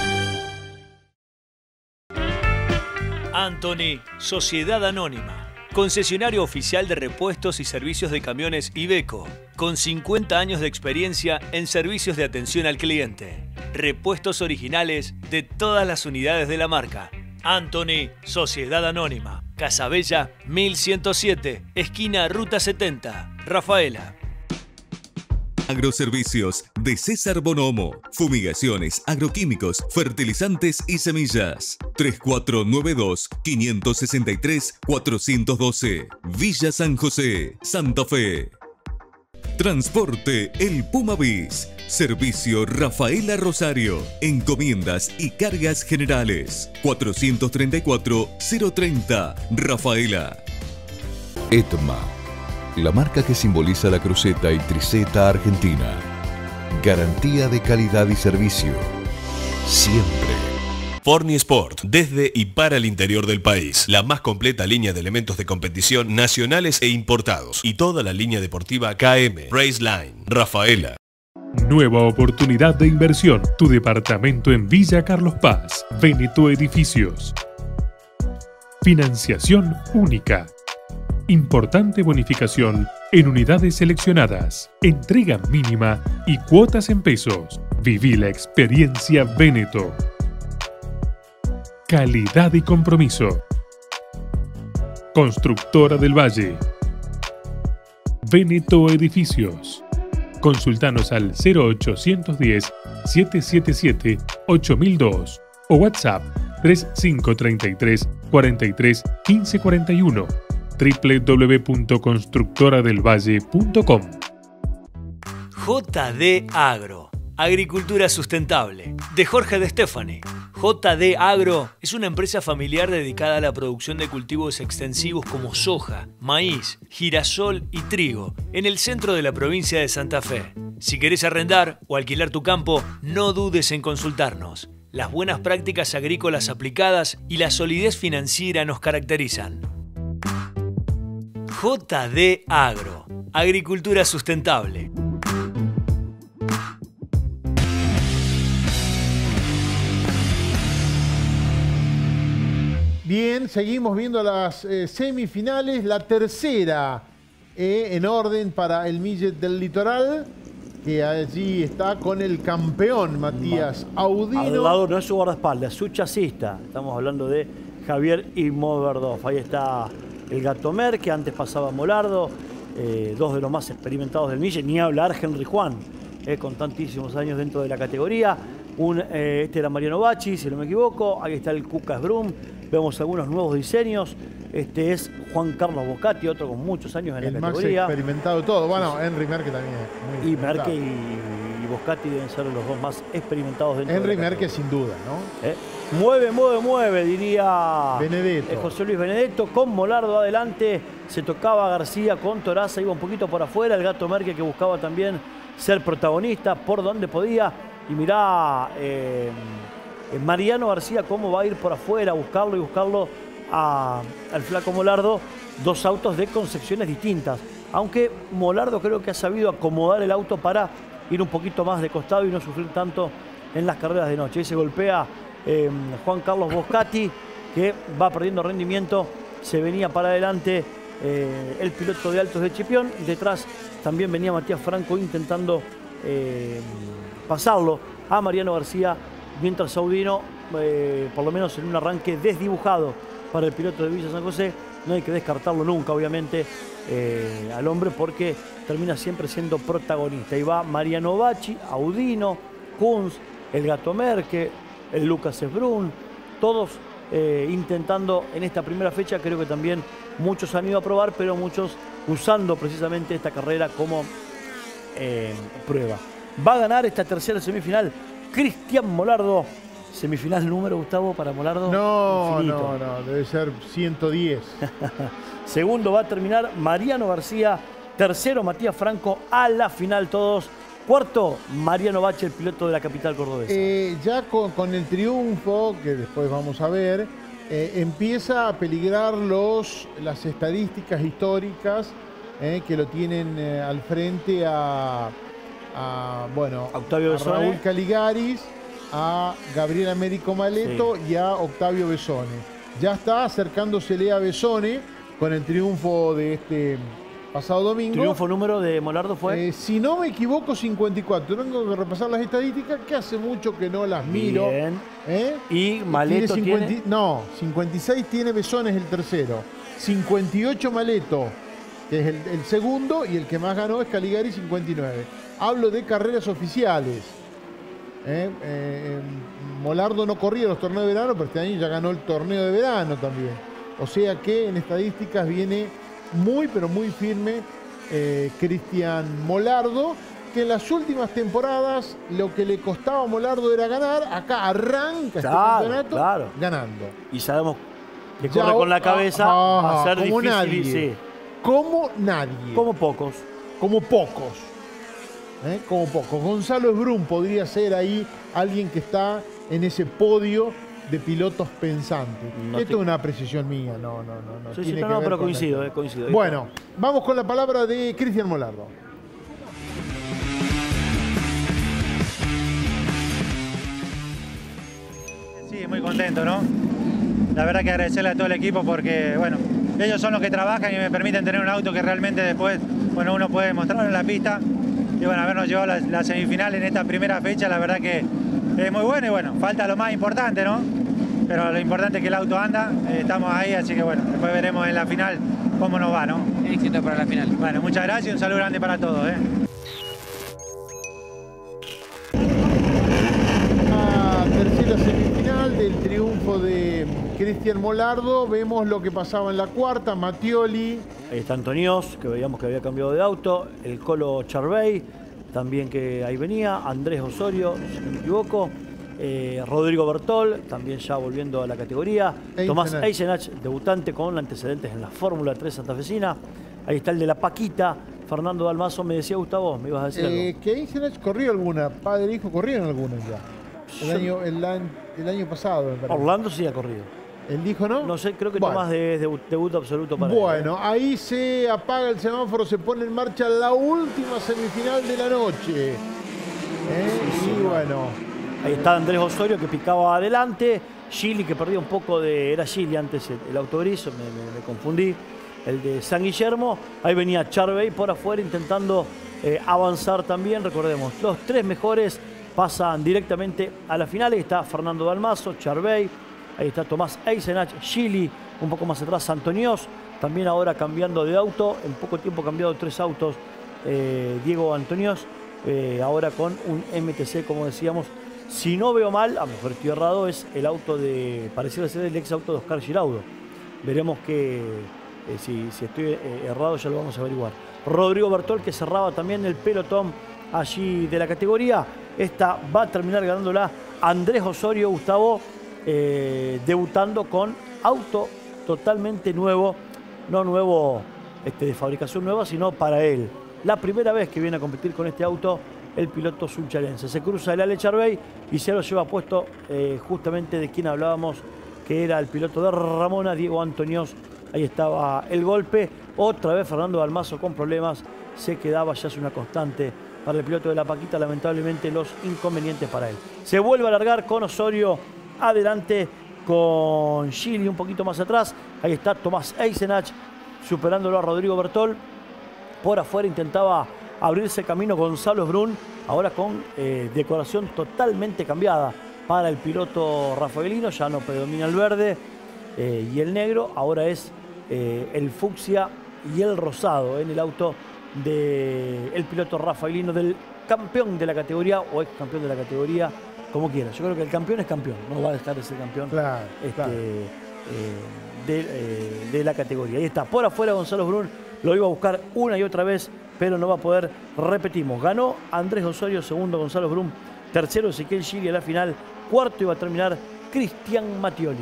E: Anthony, Sociedad Anónima. Concesionario oficial de repuestos y servicios de camiones Ibeco, con 50 años de experiencia en servicios de atención al cliente. Repuestos originales de todas las unidades de la marca. Anthony, Sociedad Anónima. Casabella 1107, esquina Ruta 70, Rafaela.
F: Agroservicios de César Bonomo. Fumigaciones, agroquímicos, fertilizantes y semillas. 3492-563-412. Villa San José, Santa Fe. Transporte El Puma Bis. Servicio Rafaela Rosario. Encomiendas y cargas generales. 434-030. Rafaela.
P: Etma, la marca que simboliza la cruceta y triceta argentina. Garantía de calidad y servicio. Siempre.
Q: Forni Sport, desde y para el interior del país. La más completa línea de elementos de competición nacionales e importados. Y toda la línea deportiva KM, Raceline, Rafaela.
R: Nueva oportunidad de inversión. Tu departamento en Villa Carlos Paz. Veneto Edificios. Financiación única. Importante bonificación en unidades seleccionadas. Entrega mínima y cuotas en pesos. Viví la experiencia Veneto. Calidad y compromiso. Constructora del Valle. Veneto Edificios. Consultanos al 0810-777-8002 o WhatsApp 3533 43 1541 www.constructoradelvalle.com
E: JD Agro, Agricultura Sustentable, de Jorge de Stefani. JD Agro es una empresa familiar dedicada a la producción de cultivos extensivos como soja, maíz, girasol y trigo, en el centro de la provincia de Santa Fe. Si querés arrendar o alquilar tu campo, no dudes en consultarnos. Las buenas prácticas agrícolas aplicadas y la solidez financiera nos caracterizan. JD Agro, Agricultura Sustentable.
B: Bien, seguimos viendo las eh, semifinales. La tercera eh, en orden para el Millet del Litoral, que allí está con el campeón Matías Audino.
C: Al lado no es su guardaespaldas, es su chasista. Estamos hablando de Javier Imoverdov. Ahí está el Gatomer, que antes pasaba Molardo, eh, dos de los más experimentados del Millet, ni hablar Henry Juan, con tantísimos años dentro de la categoría. Un, este era Mariano Bachi, si no me equivoco. Ahí está el Cucas Brum. Vemos algunos nuevos diseños. Este es Juan Carlos Bocati, otro con muchos años en
B: el
C: la
B: más
C: categoría.
B: experimentado de todo. Bueno, Henry Merke también es muy
C: Y
B: experimentado.
C: y, y Boscati deben ser los dos más experimentados dentro
B: Henry
C: de la
B: Merke sin duda, ¿no?
C: ¿Eh? Mueve, mueve, mueve, diría
B: Benedetto.
C: eh, José Luis Benedetto. Con Molardo adelante, se tocaba García con Toraza, iba un poquito por afuera. El gato Merque que buscaba también ser protagonista por donde podía. Y mirá, eh, Mariano García cómo va a ir por afuera a buscarlo y buscarlo a- al flaco Molardo. Dos autos de concepciones distintas. Aunque Molardo creo que ha sabido acomodar el auto para ir un poquito más de costado y no sufrir tanto en las carreras de noche. Ahí se golpea eh, Juan Carlos Boscati, que va perdiendo rendimiento. Se venía para adelante eh, el piloto de Altos de Chipión. Detrás también venía Matías Franco intentando eh, pasarlo a Mariano García, mientras Saudino, eh, por lo menos en un arranque desdibujado para el piloto de Villa San José, no hay que descartarlo nunca, obviamente, eh, al hombre, porque termina siempre siendo protagonista. Y va Mariano Bachi, Audino, Kunz, el Gato Merque, el Lucas Esbrun, todos eh, intentando en esta primera fecha, creo que también muchos han ido a probar, pero muchos usando precisamente esta carrera como prueba. Va a ganar esta tercera semifinal Cristian Molardo. Semifinal número, Gustavo, para Molardo.
B: No,
C: infinito.
B: no, no, debe ser 110.
C: Segundo va a terminar Mariano García. Tercero, Matías Franco a la final todos. Cuarto, Mariano Bache, el piloto de la capital cordobesa.
B: Eh, ya con, con el triunfo, que después vamos a ver, eh, empieza a peligrar los, las estadísticas históricas eh, que lo tienen eh, al frente a, a, bueno,
C: Octavio
B: a
C: Besone.
B: Raúl Caligaris, a Gabriel Américo Maleto y a Octavio Besone. Ya está acercándosele a Besone con el triunfo de este pasado domingo.
C: Triunfo número de Molardo fue.
B: Eh, si no me equivoco, 54. Tengo que repasar las estadísticas que hace mucho que no las miro.
C: Bien.
B: ¿Eh?
C: Y Maleto
B: Tiene
C: tiene.
B: 50 No, 56 tiene Besones el tercero. 58 Maleto, que es el, el segundo, y el que más ganó es Caligari 59. Hablo de carreras oficiales. ¿Eh? Eh, Molardo no corría los torneos de verano, pero este año ya ganó el torneo de verano también. O sea que en estadísticas viene muy, pero muy firme eh, Cristian Molardo, que en las últimas temporadas lo que le costaba a Molardo era ganar. Acá arranca este
C: Claro,
B: campeonato
C: claro.
B: ganando.
C: Y sabemos que
B: Ya,
C: corre con la cabeza
B: ah,
C: va a ser
B: como
C: difícil.
B: nadie.
C: sí.
B: Como nadie.
C: Como pocos.
B: Como pocos. ¿Eh? como poco. Gonzalo Esbrum podría ser ahí alguien que está en ese podio de pilotos pensantes.
C: No
B: Esto
C: te-
B: es una precisión mía, no, no, no. no
C: Sí, sí,
B: tiene
C: no,
B: que
C: no,
B: ver
C: pero coincido, eh, coincido.
B: Bueno, vamos con la palabra de Cristian Molardo.
L: Sí, muy contento, ¿no? La verdad que agradecerle a todo el equipo porque, bueno, ellos son los que trabajan y me permiten tener un auto que realmente después, bueno, uno puede mostrarlo en la pista. Y bueno, habernos llevado la, la semifinal en esta primera fecha, la verdad que es muy bueno y bueno, falta lo más importante, ¿no? Pero lo importante es que el auto anda, eh, estamos ahí, así que bueno, después veremos en la final cómo nos va, ¿no?
A: Éxito para la final.
L: Bueno, muchas gracias y un saludo grande para todos, ¿eh?
B: Triunfo de Cristian Molardo. Vemos lo que pasaba en la cuarta. Mattioli.
C: Ahí está Antonios, que veíamos que había cambiado de auto. El Colo Charvey, también que ahí venía. Andrés Osorio, si no me equivoco. Eh, Rodrigo Bertol, también ya volviendo a la categoría.
B: Eisenach.
C: Tomás Eisenach, debutante con antecedentes en la Fórmula 3 santafesina. Ahí está el de la Paquita. Fernando Dalmazo, me decía Gustavo, me ibas a decir
B: Eh,
C: algo.
B: que Eisenach corrió alguna. Padre e hijo corrieron algunas ya. El,
C: Yo-
B: año, el, an- el año pasado, me parece.
C: Orlando sí ha corrido.
B: ¿El dijo no?
C: No sé, creo que
B: Bueno.
C: Tomás de, de debut absoluto para él, ¿eh?
B: Bueno, ahí se apaga el semáforo, se pone en marcha la última semifinal de la noche. ¿Eh? y bueno,
C: Ahí está Andrés Osorio que picaba adelante. Gili que perdía un poco de. Era Gili antes el, el me confundí. El de San Guillermo. Ahí venía Charvey por afuera intentando eh, avanzar también. Recordemos, los tres mejores pasan directamente a la final. Ahí está Fernando Dalmazo, Charvey. Ahí está Tomás Eisenach, Gili, un poco más atrás Antonios. También ahora cambiando de auto. En poco tiempo cambiado tres autos. eh, Diego Antonios. eh, ahora con un MTC, como decíamos, si no veo mal, a lo mejor estoy errado, es el auto de, pareciera ser el ex auto de Oscar Giraudo. Veremos que eh, si, si estoy errado ya lo vamos a averiguar. Rodrigo Bertol que cerraba también el pelotón allí de la categoría. Esta va a terminar ganándola Andrés Osorio Gustavo, eh, debutando con auto totalmente nuevo, no nuevo este, de fabricación nueva, sino para él. La primera vez que viene a competir con este auto el piloto sunchalense. Se cruza el Ale Charbey y se lo lleva puesto eh, justamente de quien hablábamos, que era el piloto de Ramona, Diego Antonios. Ahí estaba el golpe. Otra vez Fernando Dalmazo con problemas. Se quedaba, ya es una constante para el piloto de la Paquita, lamentablemente los inconvenientes para él. Se vuelve a alargar con Osorio adelante con Gili un poquito más atrás. Ahí está Tomás Eisenach superándolo a Rodrigo Bertol. Por afuera intentaba abrirse camino Gonzalo Brun, ahora con eh, decoración totalmente cambiada para el piloto rafaelino, ya no predomina el verde eh, y el negro, ahora es eh, el fucsia y el rosado en el auto del piloto rafaelino, del campeón de la categoría o ex campeón de la categoría, como quiera. Yo creo que el campeón es campeón, no va a dejar de ser campeón
B: Claro,
C: este,
B: claro.
C: eh, de, eh, de la categoría. Ahí está, por afuera Gonzalo Brun, lo iba a buscar una y otra vez, pero no va a poder. Repetimos, ganó Andrés Osorio, segundo Gonzalo Brum, tercero Ezequiel Gili a la final, cuarto iba a terminar Cristian Mattioli.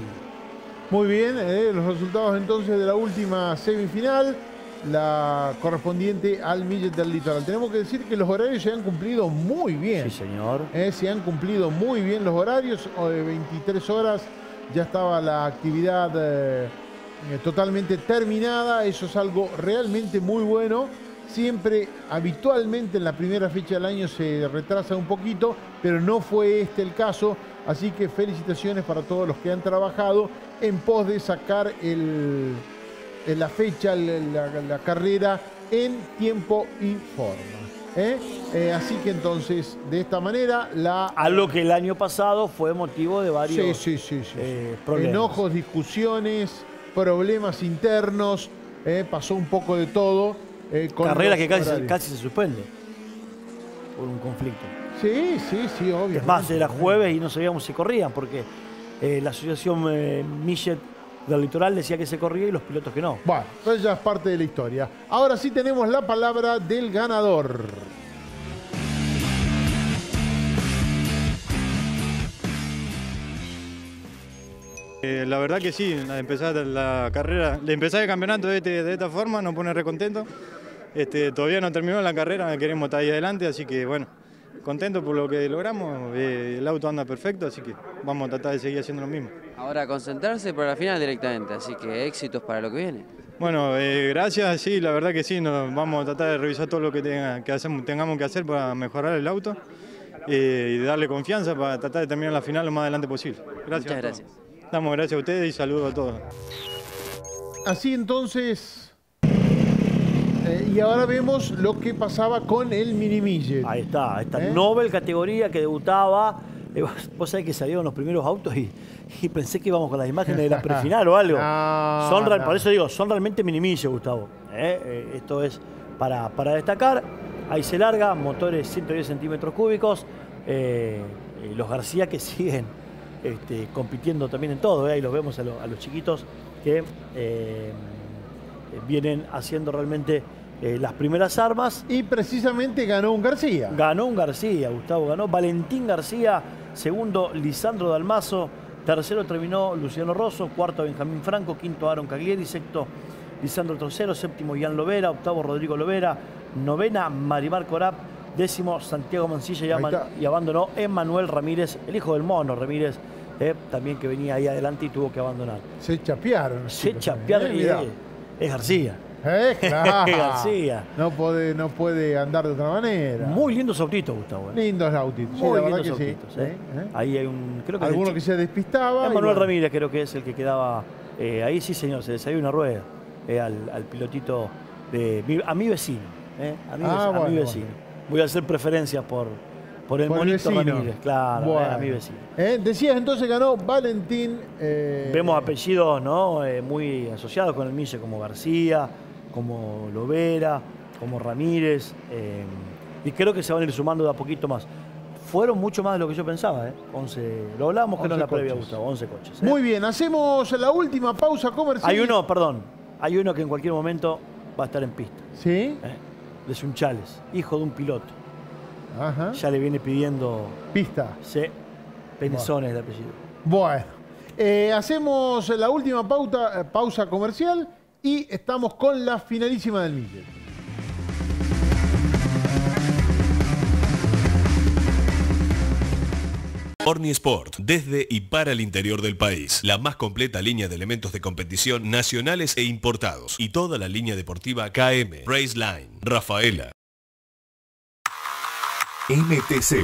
B: Muy bien, eh, los resultados entonces de la última semifinal, la correspondiente al Millet del Litoral. Tenemos que decir que los horarios se han cumplido muy bien.
C: Sí, señor.
B: Eh, se han cumplido muy bien los horarios, de 23 horas ya estaba la actividad eh, totalmente terminada, eso es algo realmente muy bueno. Siempre, habitualmente en la primera fecha del año se retrasa un poquito, pero no fue este el caso. Así que felicitaciones para todos los que han trabajado en pos de sacar el, en la fecha, la, la carrera en tiempo y forma. ¿eh? Eh, así que entonces, de esta manera, la...
C: Algo que el año pasado fue motivo de varios
B: Sí, sí, sí, sí.
C: eh, problemas.
B: Enojos, discusiones, problemas internos, eh, pasó un poco de todo. eh, con
C: Carreras
B: los
C: que casi, se-
B: horarios.
C: casi se suspende por un conflicto.
B: Sí, sí, sí, obvio.
C: Es más, era jueves y no sabíamos si corrían, porque eh, la asociación eh, Millet del Litoral decía que se corría y los pilotos que no.
B: Bueno, pues ya es parte de la historia. Ahora sí tenemos la palabra del ganador.
S: Eh, la verdad que sí, la empezar la carrera, empezar el campeonato de, este- de esta forma nos pone recontento. Este, todavía no terminó la carrera, queremos estar ahí adelante, así que bueno, contento por lo que logramos. eh, el auto anda perfecto, así que vamos a tratar de seguir haciendo lo mismo.
A: Ahora concentrarse para la final directamente, así que éxitos para lo que viene.
S: Bueno, eh, gracias, sí, la verdad que sí, nos vamos a tratar de revisar todo lo que, tenga, que hacemos, tengamos que hacer para mejorar el auto eh, y darle confianza para tratar de terminar la final lo más adelante posible. Gracias.
A: Muchas gracias.
S: Damos gracias a ustedes y saludos a todos.
B: Así entonces. Eh, y ahora vemos lo que pasaba con el mini midget.
C: Ahí está, esta
B: ¿Eh?
C: Nobel categoría que debutaba. Eh, vos- sabés que salieron los primeros autos y, y pensé que íbamos con las imágenes de la prefinal o algo.
B: No,
C: son
B: no.
C: Por eso digo, son realmente minimillos, Gustavo. ¿eh? Eh, esto es para, para destacar. Ahí se larga, motores 110 centímetros cúbicos. los García que siguen este, compitiendo también en todo. Ahí los vemos a, lo- a los chiquitos que vienen haciendo realmente eh, las primeras armas.
B: Y precisamente ganó un García.
C: Ganó un García, Gustavo ganó. Valentín García, segundo Lisandro Dalmazo, tercero terminó Luciano Rosso, cuarto Benjamín Franco, quinto Aaron Caglieri, sexto Lisandro Trocero, séptimo Ian Lovera, octavo Rodrigo Lovera, novena Marimar Corap, décimo Santiago Mancilla y, y abandonó Emanuel Ramírez, el hijo del mono Ramírez, eh, también que venía ahí adelante y tuvo que abandonar.
B: Se chapearon.
C: Se
B: chicos
C: chapearon y
B: ¿eh?
C: es García.
B: Eh, claro.
C: García.
B: No puede, no puede andar de otra manera.
C: Muy lindos autitos, Gustavo. eh.
B: lindos autitos. Sí,
C: Muy
B: la verdad
C: lindos
B: que sí.
C: autitos, eh.
B: ¿eh?
C: Ahí hay un. Creo que el
B: se despistaba.
C: Manuel
B: bueno.
C: Ramírez creo que es el que quedaba. eh, ahí sí, señor, se le salió una rueda eh, al, al pilotito de mi- a mi vecino. eh, a mi,
B: Ah,
C: vec- a mi
B: bueno,
C: vecino. Voy a hacer preferencias por, por el
B: Por
C: monito
B: vecino.
C: Ramírez, claro, eh, a mi vecino.
B: Eh, Decías entonces ganó Valentín. eh,
C: Vemos apellidos ¿no? Eh, muy asociados con el Mille, como García, como Lovera, como Ramírez. eh, y creo que se van a ir sumando de a poquito más. Fueron mucho más de lo que yo pensaba, ¿eh? 11, lo hablábamos que no en
B: 11
C: la previa. Gustavo, 11 coches. ¿eh?
B: Muy bien, hacemos la última pausa comercial.
C: Hay uno, perdón, hay uno que en cualquier momento va a estar en pista.
B: ¿Sí?
C: ¿eh? De Sunchales, hijo de un piloto.
B: Ajá.
C: Ya le viene pidiendo.
B: Pista.
C: Sí, Pensones de apellido.
B: Bueno, eh, hacemos la última pauta, pausa comercial y estamos con la finalísima del Miguel.
Q: Orni Sport, desde y para el interior del país. La más completa línea de elementos de competición nacionales e importados. Y toda la línea deportiva KM, Race Line, Rafaela.
P: MTC.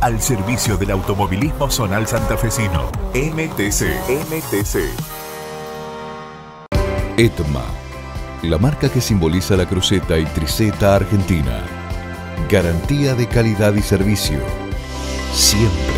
P: Al servicio del automovilismo zonal santafesino. MTC. MTC.
F: Etma, la marca que simboliza la cruceta y triceta argentina. Garantía de calidad y servicio. Siempre.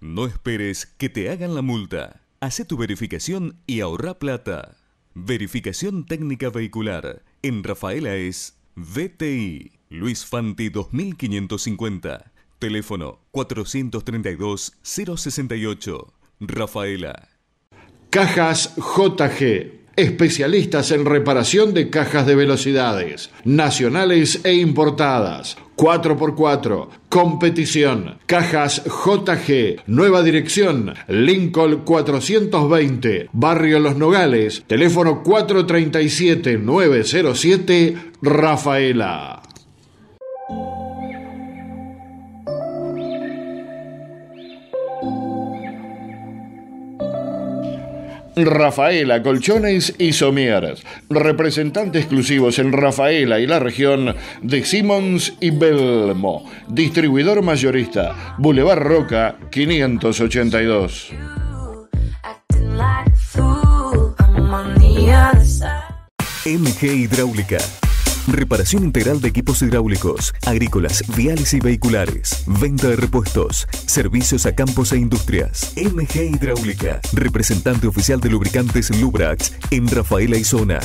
F: No esperes que te hagan la multa. Hace tu verificación y ahorra plata. Verificación técnica vehicular. En Rafaela es VTI. Luis Fanti 2550. Teléfono 432 068. Rafaela.
H: Cajas JG. Especialistas en reparación de cajas de velocidades, nacionales e importadas. 4x4, competición, cajas JG, nueva dirección, Lincoln 420, Barrio Los Nogales, teléfono 437-907, Rafaela. Rafaela Colchones y Somieres, representantes exclusivos en Rafaela y la región de Simmons y Belmo, distribuidor mayorista, Boulevard Roca 582.
F: MG Hidráulica. Reparación integral de equipos hidráulicos, agrícolas, viales y vehiculares. Venta de repuestos. Servicios a campos e industrias. MG Hidráulica. Representante oficial de lubricantes Lubrax en Rafaela y Zona.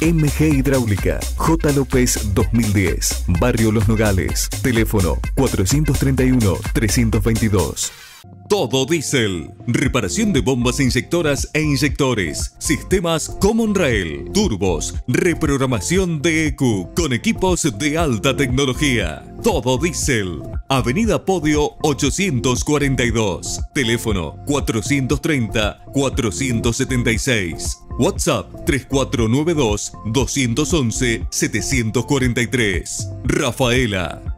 F: MG Hidráulica. J. López 2010. Barrio Los Nogales. Teléfono 431-322. Todo Diesel. Reparación de bombas inyectoras e inyectores. Sistemas Common Rail. Turbos. Reprogramación de EQ con equipos de alta tecnología. Todo Diesel. Avenida Podio 842. Teléfono 430 476. WhatsApp 3492-211-743. Rafaela.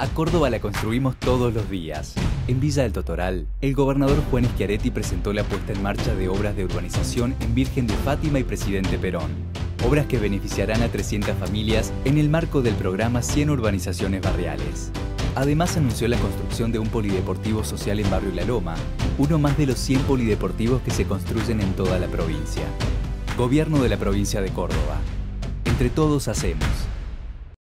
G: A Córdoba la construimos todos los días. En Villa del Totoral, el gobernador Juan Schiaretti presentó la puesta en marcha de obras de urbanización en Virgen de Fátima y Presidente Perón. Obras que beneficiarán a 300 familias en el marco del programa 100 Urbanizaciones Barriales. Además anunció la construcción de un polideportivo social en Barrio La Loma, uno más de los 100 polideportivos que se construyen en toda la provincia. Gobierno de la provincia de Córdoba. Entre todos hacemos.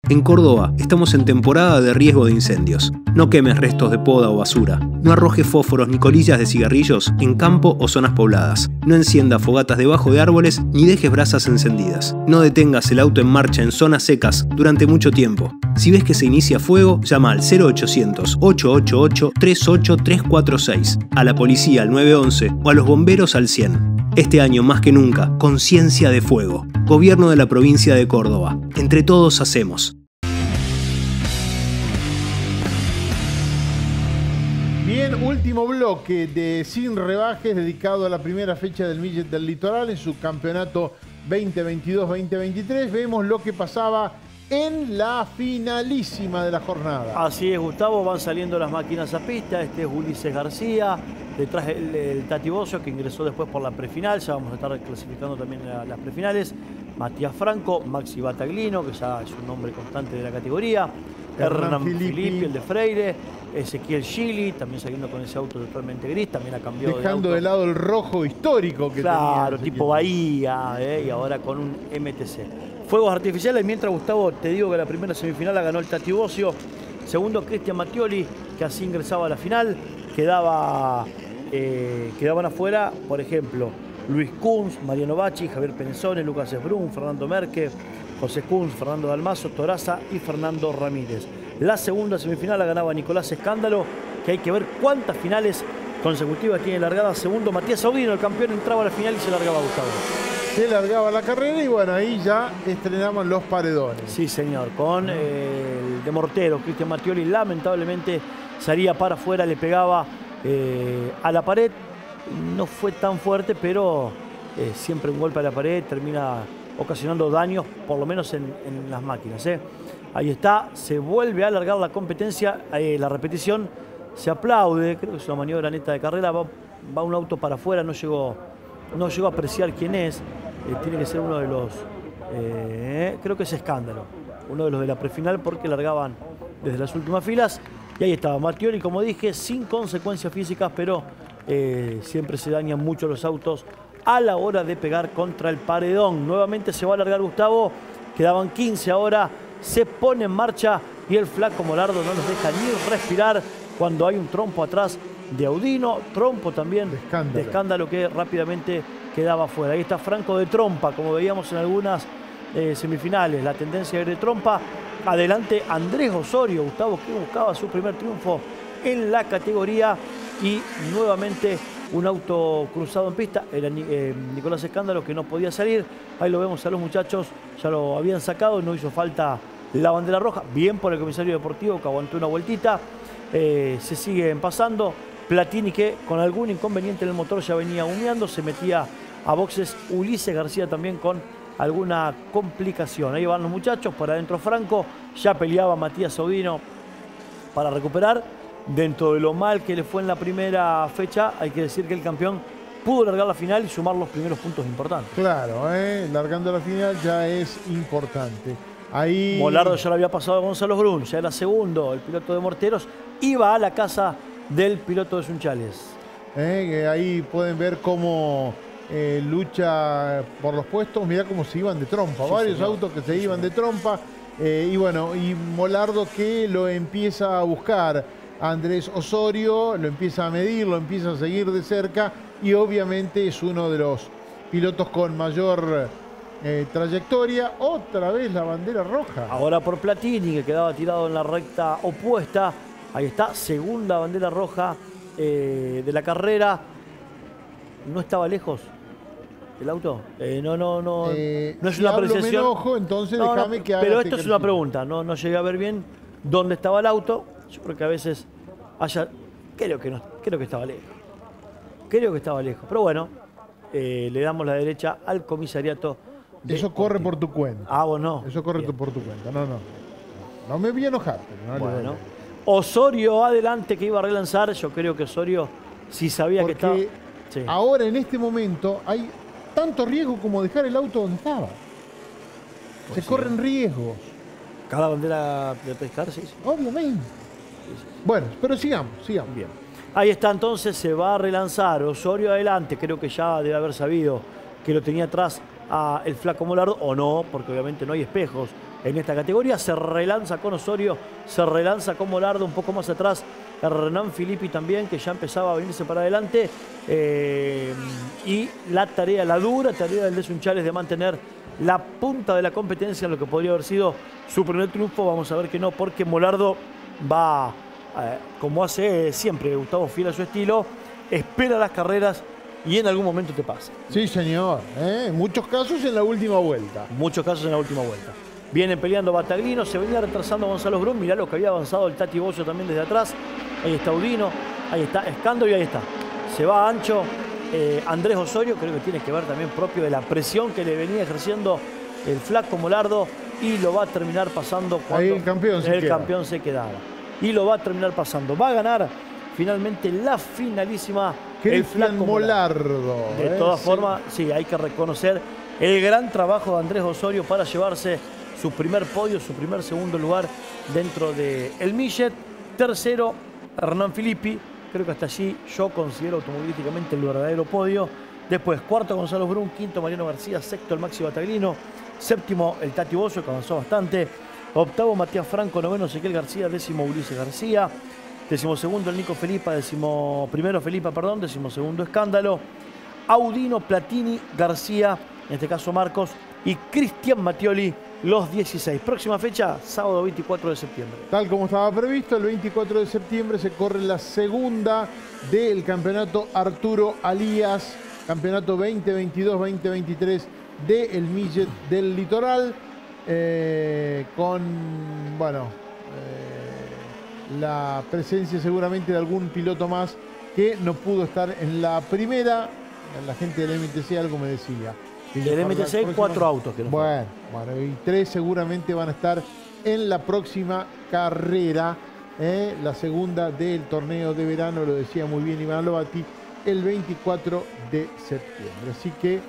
T: En Córdoba estamos en temporada de riesgo de incendios. No quemes restos de poda o basura. No arrojes fósforos ni colillas de cigarrillos en campo o zonas pobladas. No encienda fogatas debajo de árboles ni dejes brasas encendidas. No detengas el auto en marcha en zonas secas durante mucho tiempo. Si ves que se inicia fuego, llama al 0800-888-38346, a la policía al 911 o a los bomberos al 100. Este año más que nunca, conciencia de fuego. Gobierno de la provincia de Córdoba. Entre todos hacemos.
B: Último bloque de Sin Rebajes dedicado a la primera fecha del Millet del Litoral en su campeonato 2022-2023. Vemos lo que pasaba en la finalísima de la jornada.
C: Así es, Gustavo, van saliendo las máquinas a pista. Este es Ulises García, detrás el, Tati Bocio, que ingresó después por la prefinal. Ya vamos a estar clasificando también la- las prefinales. Matías Franco, Maxi Bataglino, que ya es un nombre constante de la categoría.
B: Hernán Filippi.
C: Filippi, el de Freire. Ezequiel Gili, también saliendo con ese auto totalmente gris. También ha cambiado
B: Dejando
C: de
B: lado el rojo histórico que
C: Claro,
B: tenía.
C: tipo Bahía, eh, y ahora con un MTC. Fuegos artificiales, mientras Gustavo, te digo que la primera semifinal la ganó el Tati Bocio. Segundo, Cristian Mattioli, que así ingresaba a la final. Quedaba, eh, quedaban afuera, por ejemplo, Luis Kunz, Mariano Bachi, Javier Penezone, Lucas Esbrun, Fernando Merque, José Kunz, Fernando Dalmazo, Toraza y Fernando Ramírez. La segunda semifinal la ganaba Nicolás Escándalo, que hay que ver cuántas finales consecutivas tiene largada. Segundo, Matías Saudino, el campeón, entraba a la final y se largaba Gustavo.
B: Se largaba la carrera y bueno, ahí ya estrenaban los paredones.
C: Sí, señor, con eh, el de Mortero, Cristian Mattioli, lamentablemente salía para afuera, le pegaba eh, a la pared. No fue tan fuerte, pero eh, siempre un golpe a la pared termina ocasionando daños, por lo menos en, las máquinas. ¿eh? Ahí está, se vuelve a alargar la competencia, eh, la repetición se aplaude, creo que es una maniobra neta de carrera, va, un auto para afuera, no llegó, no llegó a apreciar quién es, eh, tiene que ser uno de los, creo que es escándalo, uno de los de la prefinal porque largaban desde las últimas filas. Y ahí estaba Mattioli, como dije, sin consecuencias físicas, pero siempre se dañan mucho los autos a la hora de pegar contra el paredón. Nuevamente se va a alargar Gustavo, quedaban 15 ahora, se pone en marcha y el flaco Molardo no nos deja ni respirar cuando hay un trompo atrás de Audino, trompo también de escándalo, que rápidamente quedaba fuera. Ahí está Franco de trompa, como veíamos en algunas eh, semifinales, la tendencia era de trompa. Adelante Andrés Osorio, Gustavo, que buscaba su primer triunfo en la categoría. Y nuevamente un auto cruzado en pista, era eh, Nicolás Escándalo que no podía salir. Ahí lo vemos a los muchachos, ya lo habían sacado, no hizo falta la bandera roja. Bien por el comisario deportivo que aguantó una vueltita. Eh, se siguen pasando. Platini que con algún inconveniente en el motor ya venía humeando, se metía a boxes. Ulises García también con alguna complicación. Ahí van los muchachos, por adentro Franco, ya peleaba Matías Saudino para recuperar. Dentro de lo mal que le fue en la primera fecha, hay que decir que el campeón pudo largar la final y sumar los primeros puntos importantes.
B: Claro, ¿eh? largando la final ya es importante. Ahí.
C: Molardo ya lo había pasado a Gonzalo Brun, ya era segundo, el piloto de Morteros, iba a la casa del piloto de Sunchales.
B: ¿eh? ahí pueden ver cómo eh, lucha por los puestos. Mirá cómo se iban de trompa.
C: Sí,
B: Varios
C: señor.
B: autos que se iban de trompa. eh, y bueno, y Molardo que lo empieza a buscar. Andrés Osorio lo empieza a medir, lo empieza a seguir de cerca y obviamente es uno de los pilotos con mayor eh, trayectoria. Otra vez la bandera roja.
C: Ahora por Platini, que quedaba tirado en la recta opuesta. Ahí está, segunda bandera roja eh, de la carrera. ¿No estaba lejos el auto? Eh, no, no, no.
B: Eh,
C: no es
B: si
C: una
B: hablo, me
C: apreciación.
B: enojo, entonces
C: No, no,
B: déjame que haga
C: Pero
B: este
C: esto es una pregunta, no, no llegué a ver bien dónde estaba el auto. Yo creo que a veces haya. Creo que no, creo que estaba lejos. Creo que estaba lejos. Pero bueno, eh, le damos la derecha al comisariato. de
B: Eso corre
C: Ortiz.
B: por tu cuenta.
C: Ah, vos no.
B: Eso corre por tu cuenta. No, no. No me voy a enojar. no
C: Bueno. Osorio adelante que iba a relanzar. Yo creo que Osorio, si sabía que estaba. Sí.
B: ahora en este momento hay tanto riesgo como dejar el auto donde estaba. Se
C: Pues sí.
B: corren riesgos,
C: Cada bandera de pescar, sí, sí.
B: obviamente. Bueno, pero sigamos, sigamos.
C: Bien. Ahí está entonces, se va a relanzar. Osorio adelante, creo que ya debe haber sabido que lo tenía atrás a el flaco Molardo, o no, porque obviamente no hay espejos en esta categoría. Se relanza con Osorio, se relanza con Molardo un poco más atrás. Hernán Filippi también, que ya empezaba a venirse para adelante. Eh, y la tarea, la dura tarea del Desunchales de mantener la punta de la competencia en lo que podría haber sido su primer triunfo. Vamos a ver que no, porque Molardo va, como hace siempre Gustavo fiel a su estilo, espera las carreras y en algún momento te pasa.
B: Sí, señor. ¿eh? En muchos casos en la última vuelta.
C: Muchos casos en la última vuelta. Viene peleando Bataglino, se venía retrasando Gonzalo Brun. Mirá lo que había avanzado el Tati Bocio también desde atrás. Ahí está Udino, ahí está Escando y ahí está. Se va ancho eh, Andrés Osorio, creo que tiene que ver también propio de la presión que le venía ejerciendo el flaco Molardo y lo va a terminar pasando cuando
B: Ahí el campeón se
C: el
B: queda.
C: campeón se quedara. Y lo va a terminar pasando. Va a ganar finalmente la finalísima el
B: Cristian
C: flaco
B: Molardo.
C: de
B: ¿eh?
C: todas
B: Sí.
C: formas, sí, hay que reconocer el gran trabajo de Andrés Osorio para llevarse su primer podio, su primer segundo lugar dentro del el Millet. Tercero, Hernán Filippi. Creo que hasta allí yo considero automovilísticamente el verdadero podio. Después, cuarto, Gonzalo Brun. Quinto, Mariano García. Sexto, el Maxi Bataglino. Séptimo, el Tati Bocio, que avanzó bastante. Octavo, Matías Franco. Noveno, Ezequiel García. Décimo, Ulises García. Décimo segundo, el Nico Felipa. Décimo primero, Felipa, perdón. Décimo segundo, Escándalo. Audino, Platini, García, en este caso Marcos, y Cristian Mattioli, los 16. Próxima fecha, sábado 24 de septiembre.
B: Tal como estaba previsto, el 24 de septiembre se corre la segunda del campeonato Arturo Alías, campeonato 2022-2023 del Millet del Litoral, eh, con, bueno, eh, la presencia seguramente de algún piloto más que no pudo estar en la primera. La gente del MTC algo me decía.
C: Del MTC hay cuatro autos que no
B: Bueno, bueno, y tres seguramente van a estar en la próxima carrera, ¿eh? la segunda del torneo de verano, lo decía muy bien Iván Lovati, el 24 de septiembre. Así que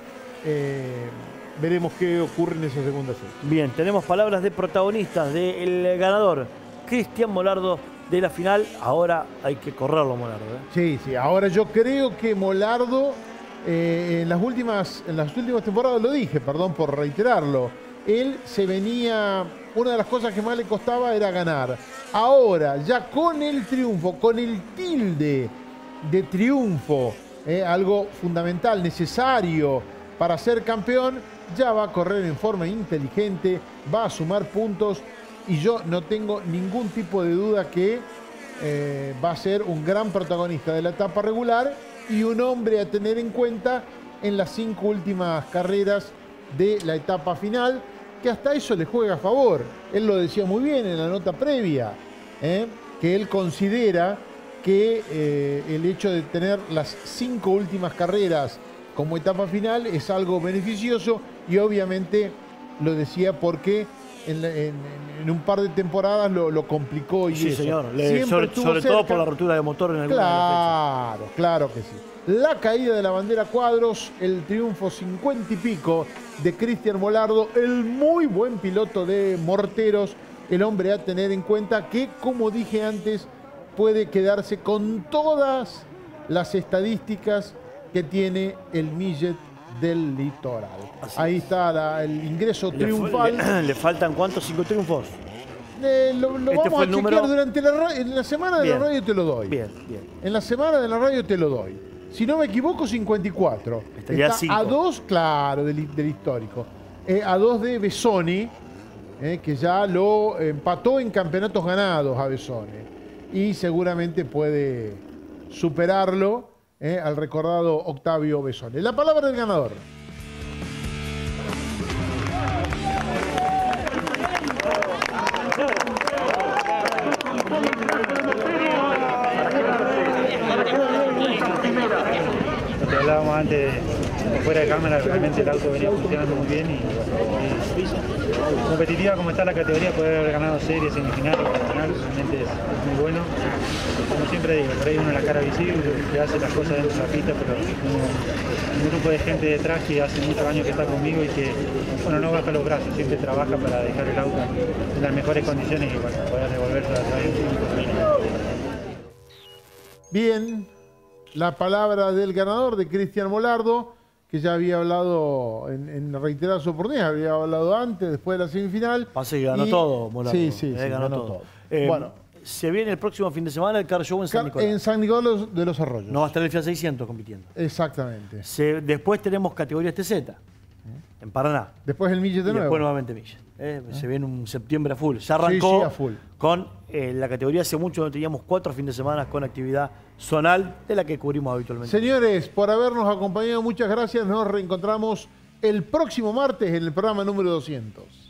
B: eh, veremos qué ocurre en esa segunda fecha.
C: Bien, tenemos palabras de protagonistas del ganador, Cristian Molardo, de la final. Ahora hay que correrlo, Molardo. ¿eh?
B: Sí, sí, ahora yo creo que Molardo eh, en, las últimas, en las últimas temporadas, lo dije, perdón por reiterarlo, él se venía, una de las cosas que más le costaba era ganar. Ahora, ya con el triunfo, con el tilde de triunfo, eh, algo fundamental, necesario para ser campeón, ya va a correr en forma inteligente, va a sumar puntos y yo no tengo ningún tipo de duda que eh, va a ser un gran protagonista de la etapa regular y un hombre a tener en cuenta en las cinco últimas carreras de la etapa final, que hasta eso le juega a favor. Él lo decía muy bien en la nota previa, ¿eh? que él considera que eh, el hecho de tener las cinco últimas carreras como etapa final es algo beneficioso y obviamente lo decía porque en, la- en- en un par de temporadas lo, lo complicó y
C: Sí,
B: eso.
C: señor. Le- sobre sobre todo por la rotura de motor en fechas.
B: Claro, claro que sí. La caída de la bandera cuadros, el triunfo cincuenta y pico de Cristian Molardo, el muy buen piloto de Morteros, el hombre a tener en cuenta que, como dije antes, puede quedarse con todas las estadísticas que tiene el Millet del Litoral. Ahí está la- el ingreso
C: Le,
B: triunfal.
C: le- le faltan cuántos? ¿Cinco triunfos?
B: Eh, lo lo
C: Este
B: vamos a chequear
C: número-
B: durante la en la semana de la radio te lo doy.
C: Bien, bien.
B: En la semana de la radio te lo doy. Si no me equivoco, 54.
C: Estaría
B: Está
C: cinco.
B: a dos, claro, del, del histórico. Eh, a dos de Besoni, eh, que ya lo empató en campeonatos ganados a Besoni. Y seguramente puede superarlo eh, al recordado Octavio Besoni. La palabra del ganador.
L: Hablábamos antes, por fuera de cámara, realmente el auto venía funcionando muy bien y, y competitiva como está la categoría, poder haber ganado series, semifinales, final, realmente es, muy bueno. Como siempre digo, por ahí uno la cara visible, que hace las cosas dentro de la pista, pero un grupo de gente detrás que hace muchos años que está conmigo y que bueno, no baja los brazos, siempre trabaja para dejar el auto en las mejores condiciones y bueno, poder devolverse a de un
B: Bien, la palabra del ganador, de Cristian Molardo, que ya había hablado en, en reiteradas oportunidades, había hablado antes, después de la semifinal.
C: Pase que ganó
B: Y-
C: todo, Molardo.
B: Sí, sí,
C: Eh,
B: sí,
C: ganó, todo. Eh,
B: bueno,
C: Se viene el próximo fin de semana el Car Show en San Nicolás.
B: en San Nicolás de los Arroyos.
C: No va a estar el Fiat 600 compitiendo.
B: Exactamente.
C: Se- después tenemos categorías TZ en Paraná.
B: Después el Millet de
C: y
B: nuevo.
C: después nuevamente Millet. Eh, Se viene un septiembre a full. Se
B: Sí,
C: arrancó
B: sí, a full.
C: con eh, la categoría hace mucho, donde teníamos cuatro fines de semana con actividad zonal de la que cubrimos habitualmente.
B: Señores, por habernos acompañado, muchas gracias. Nos reencontramos el próximo martes en el programa número 200.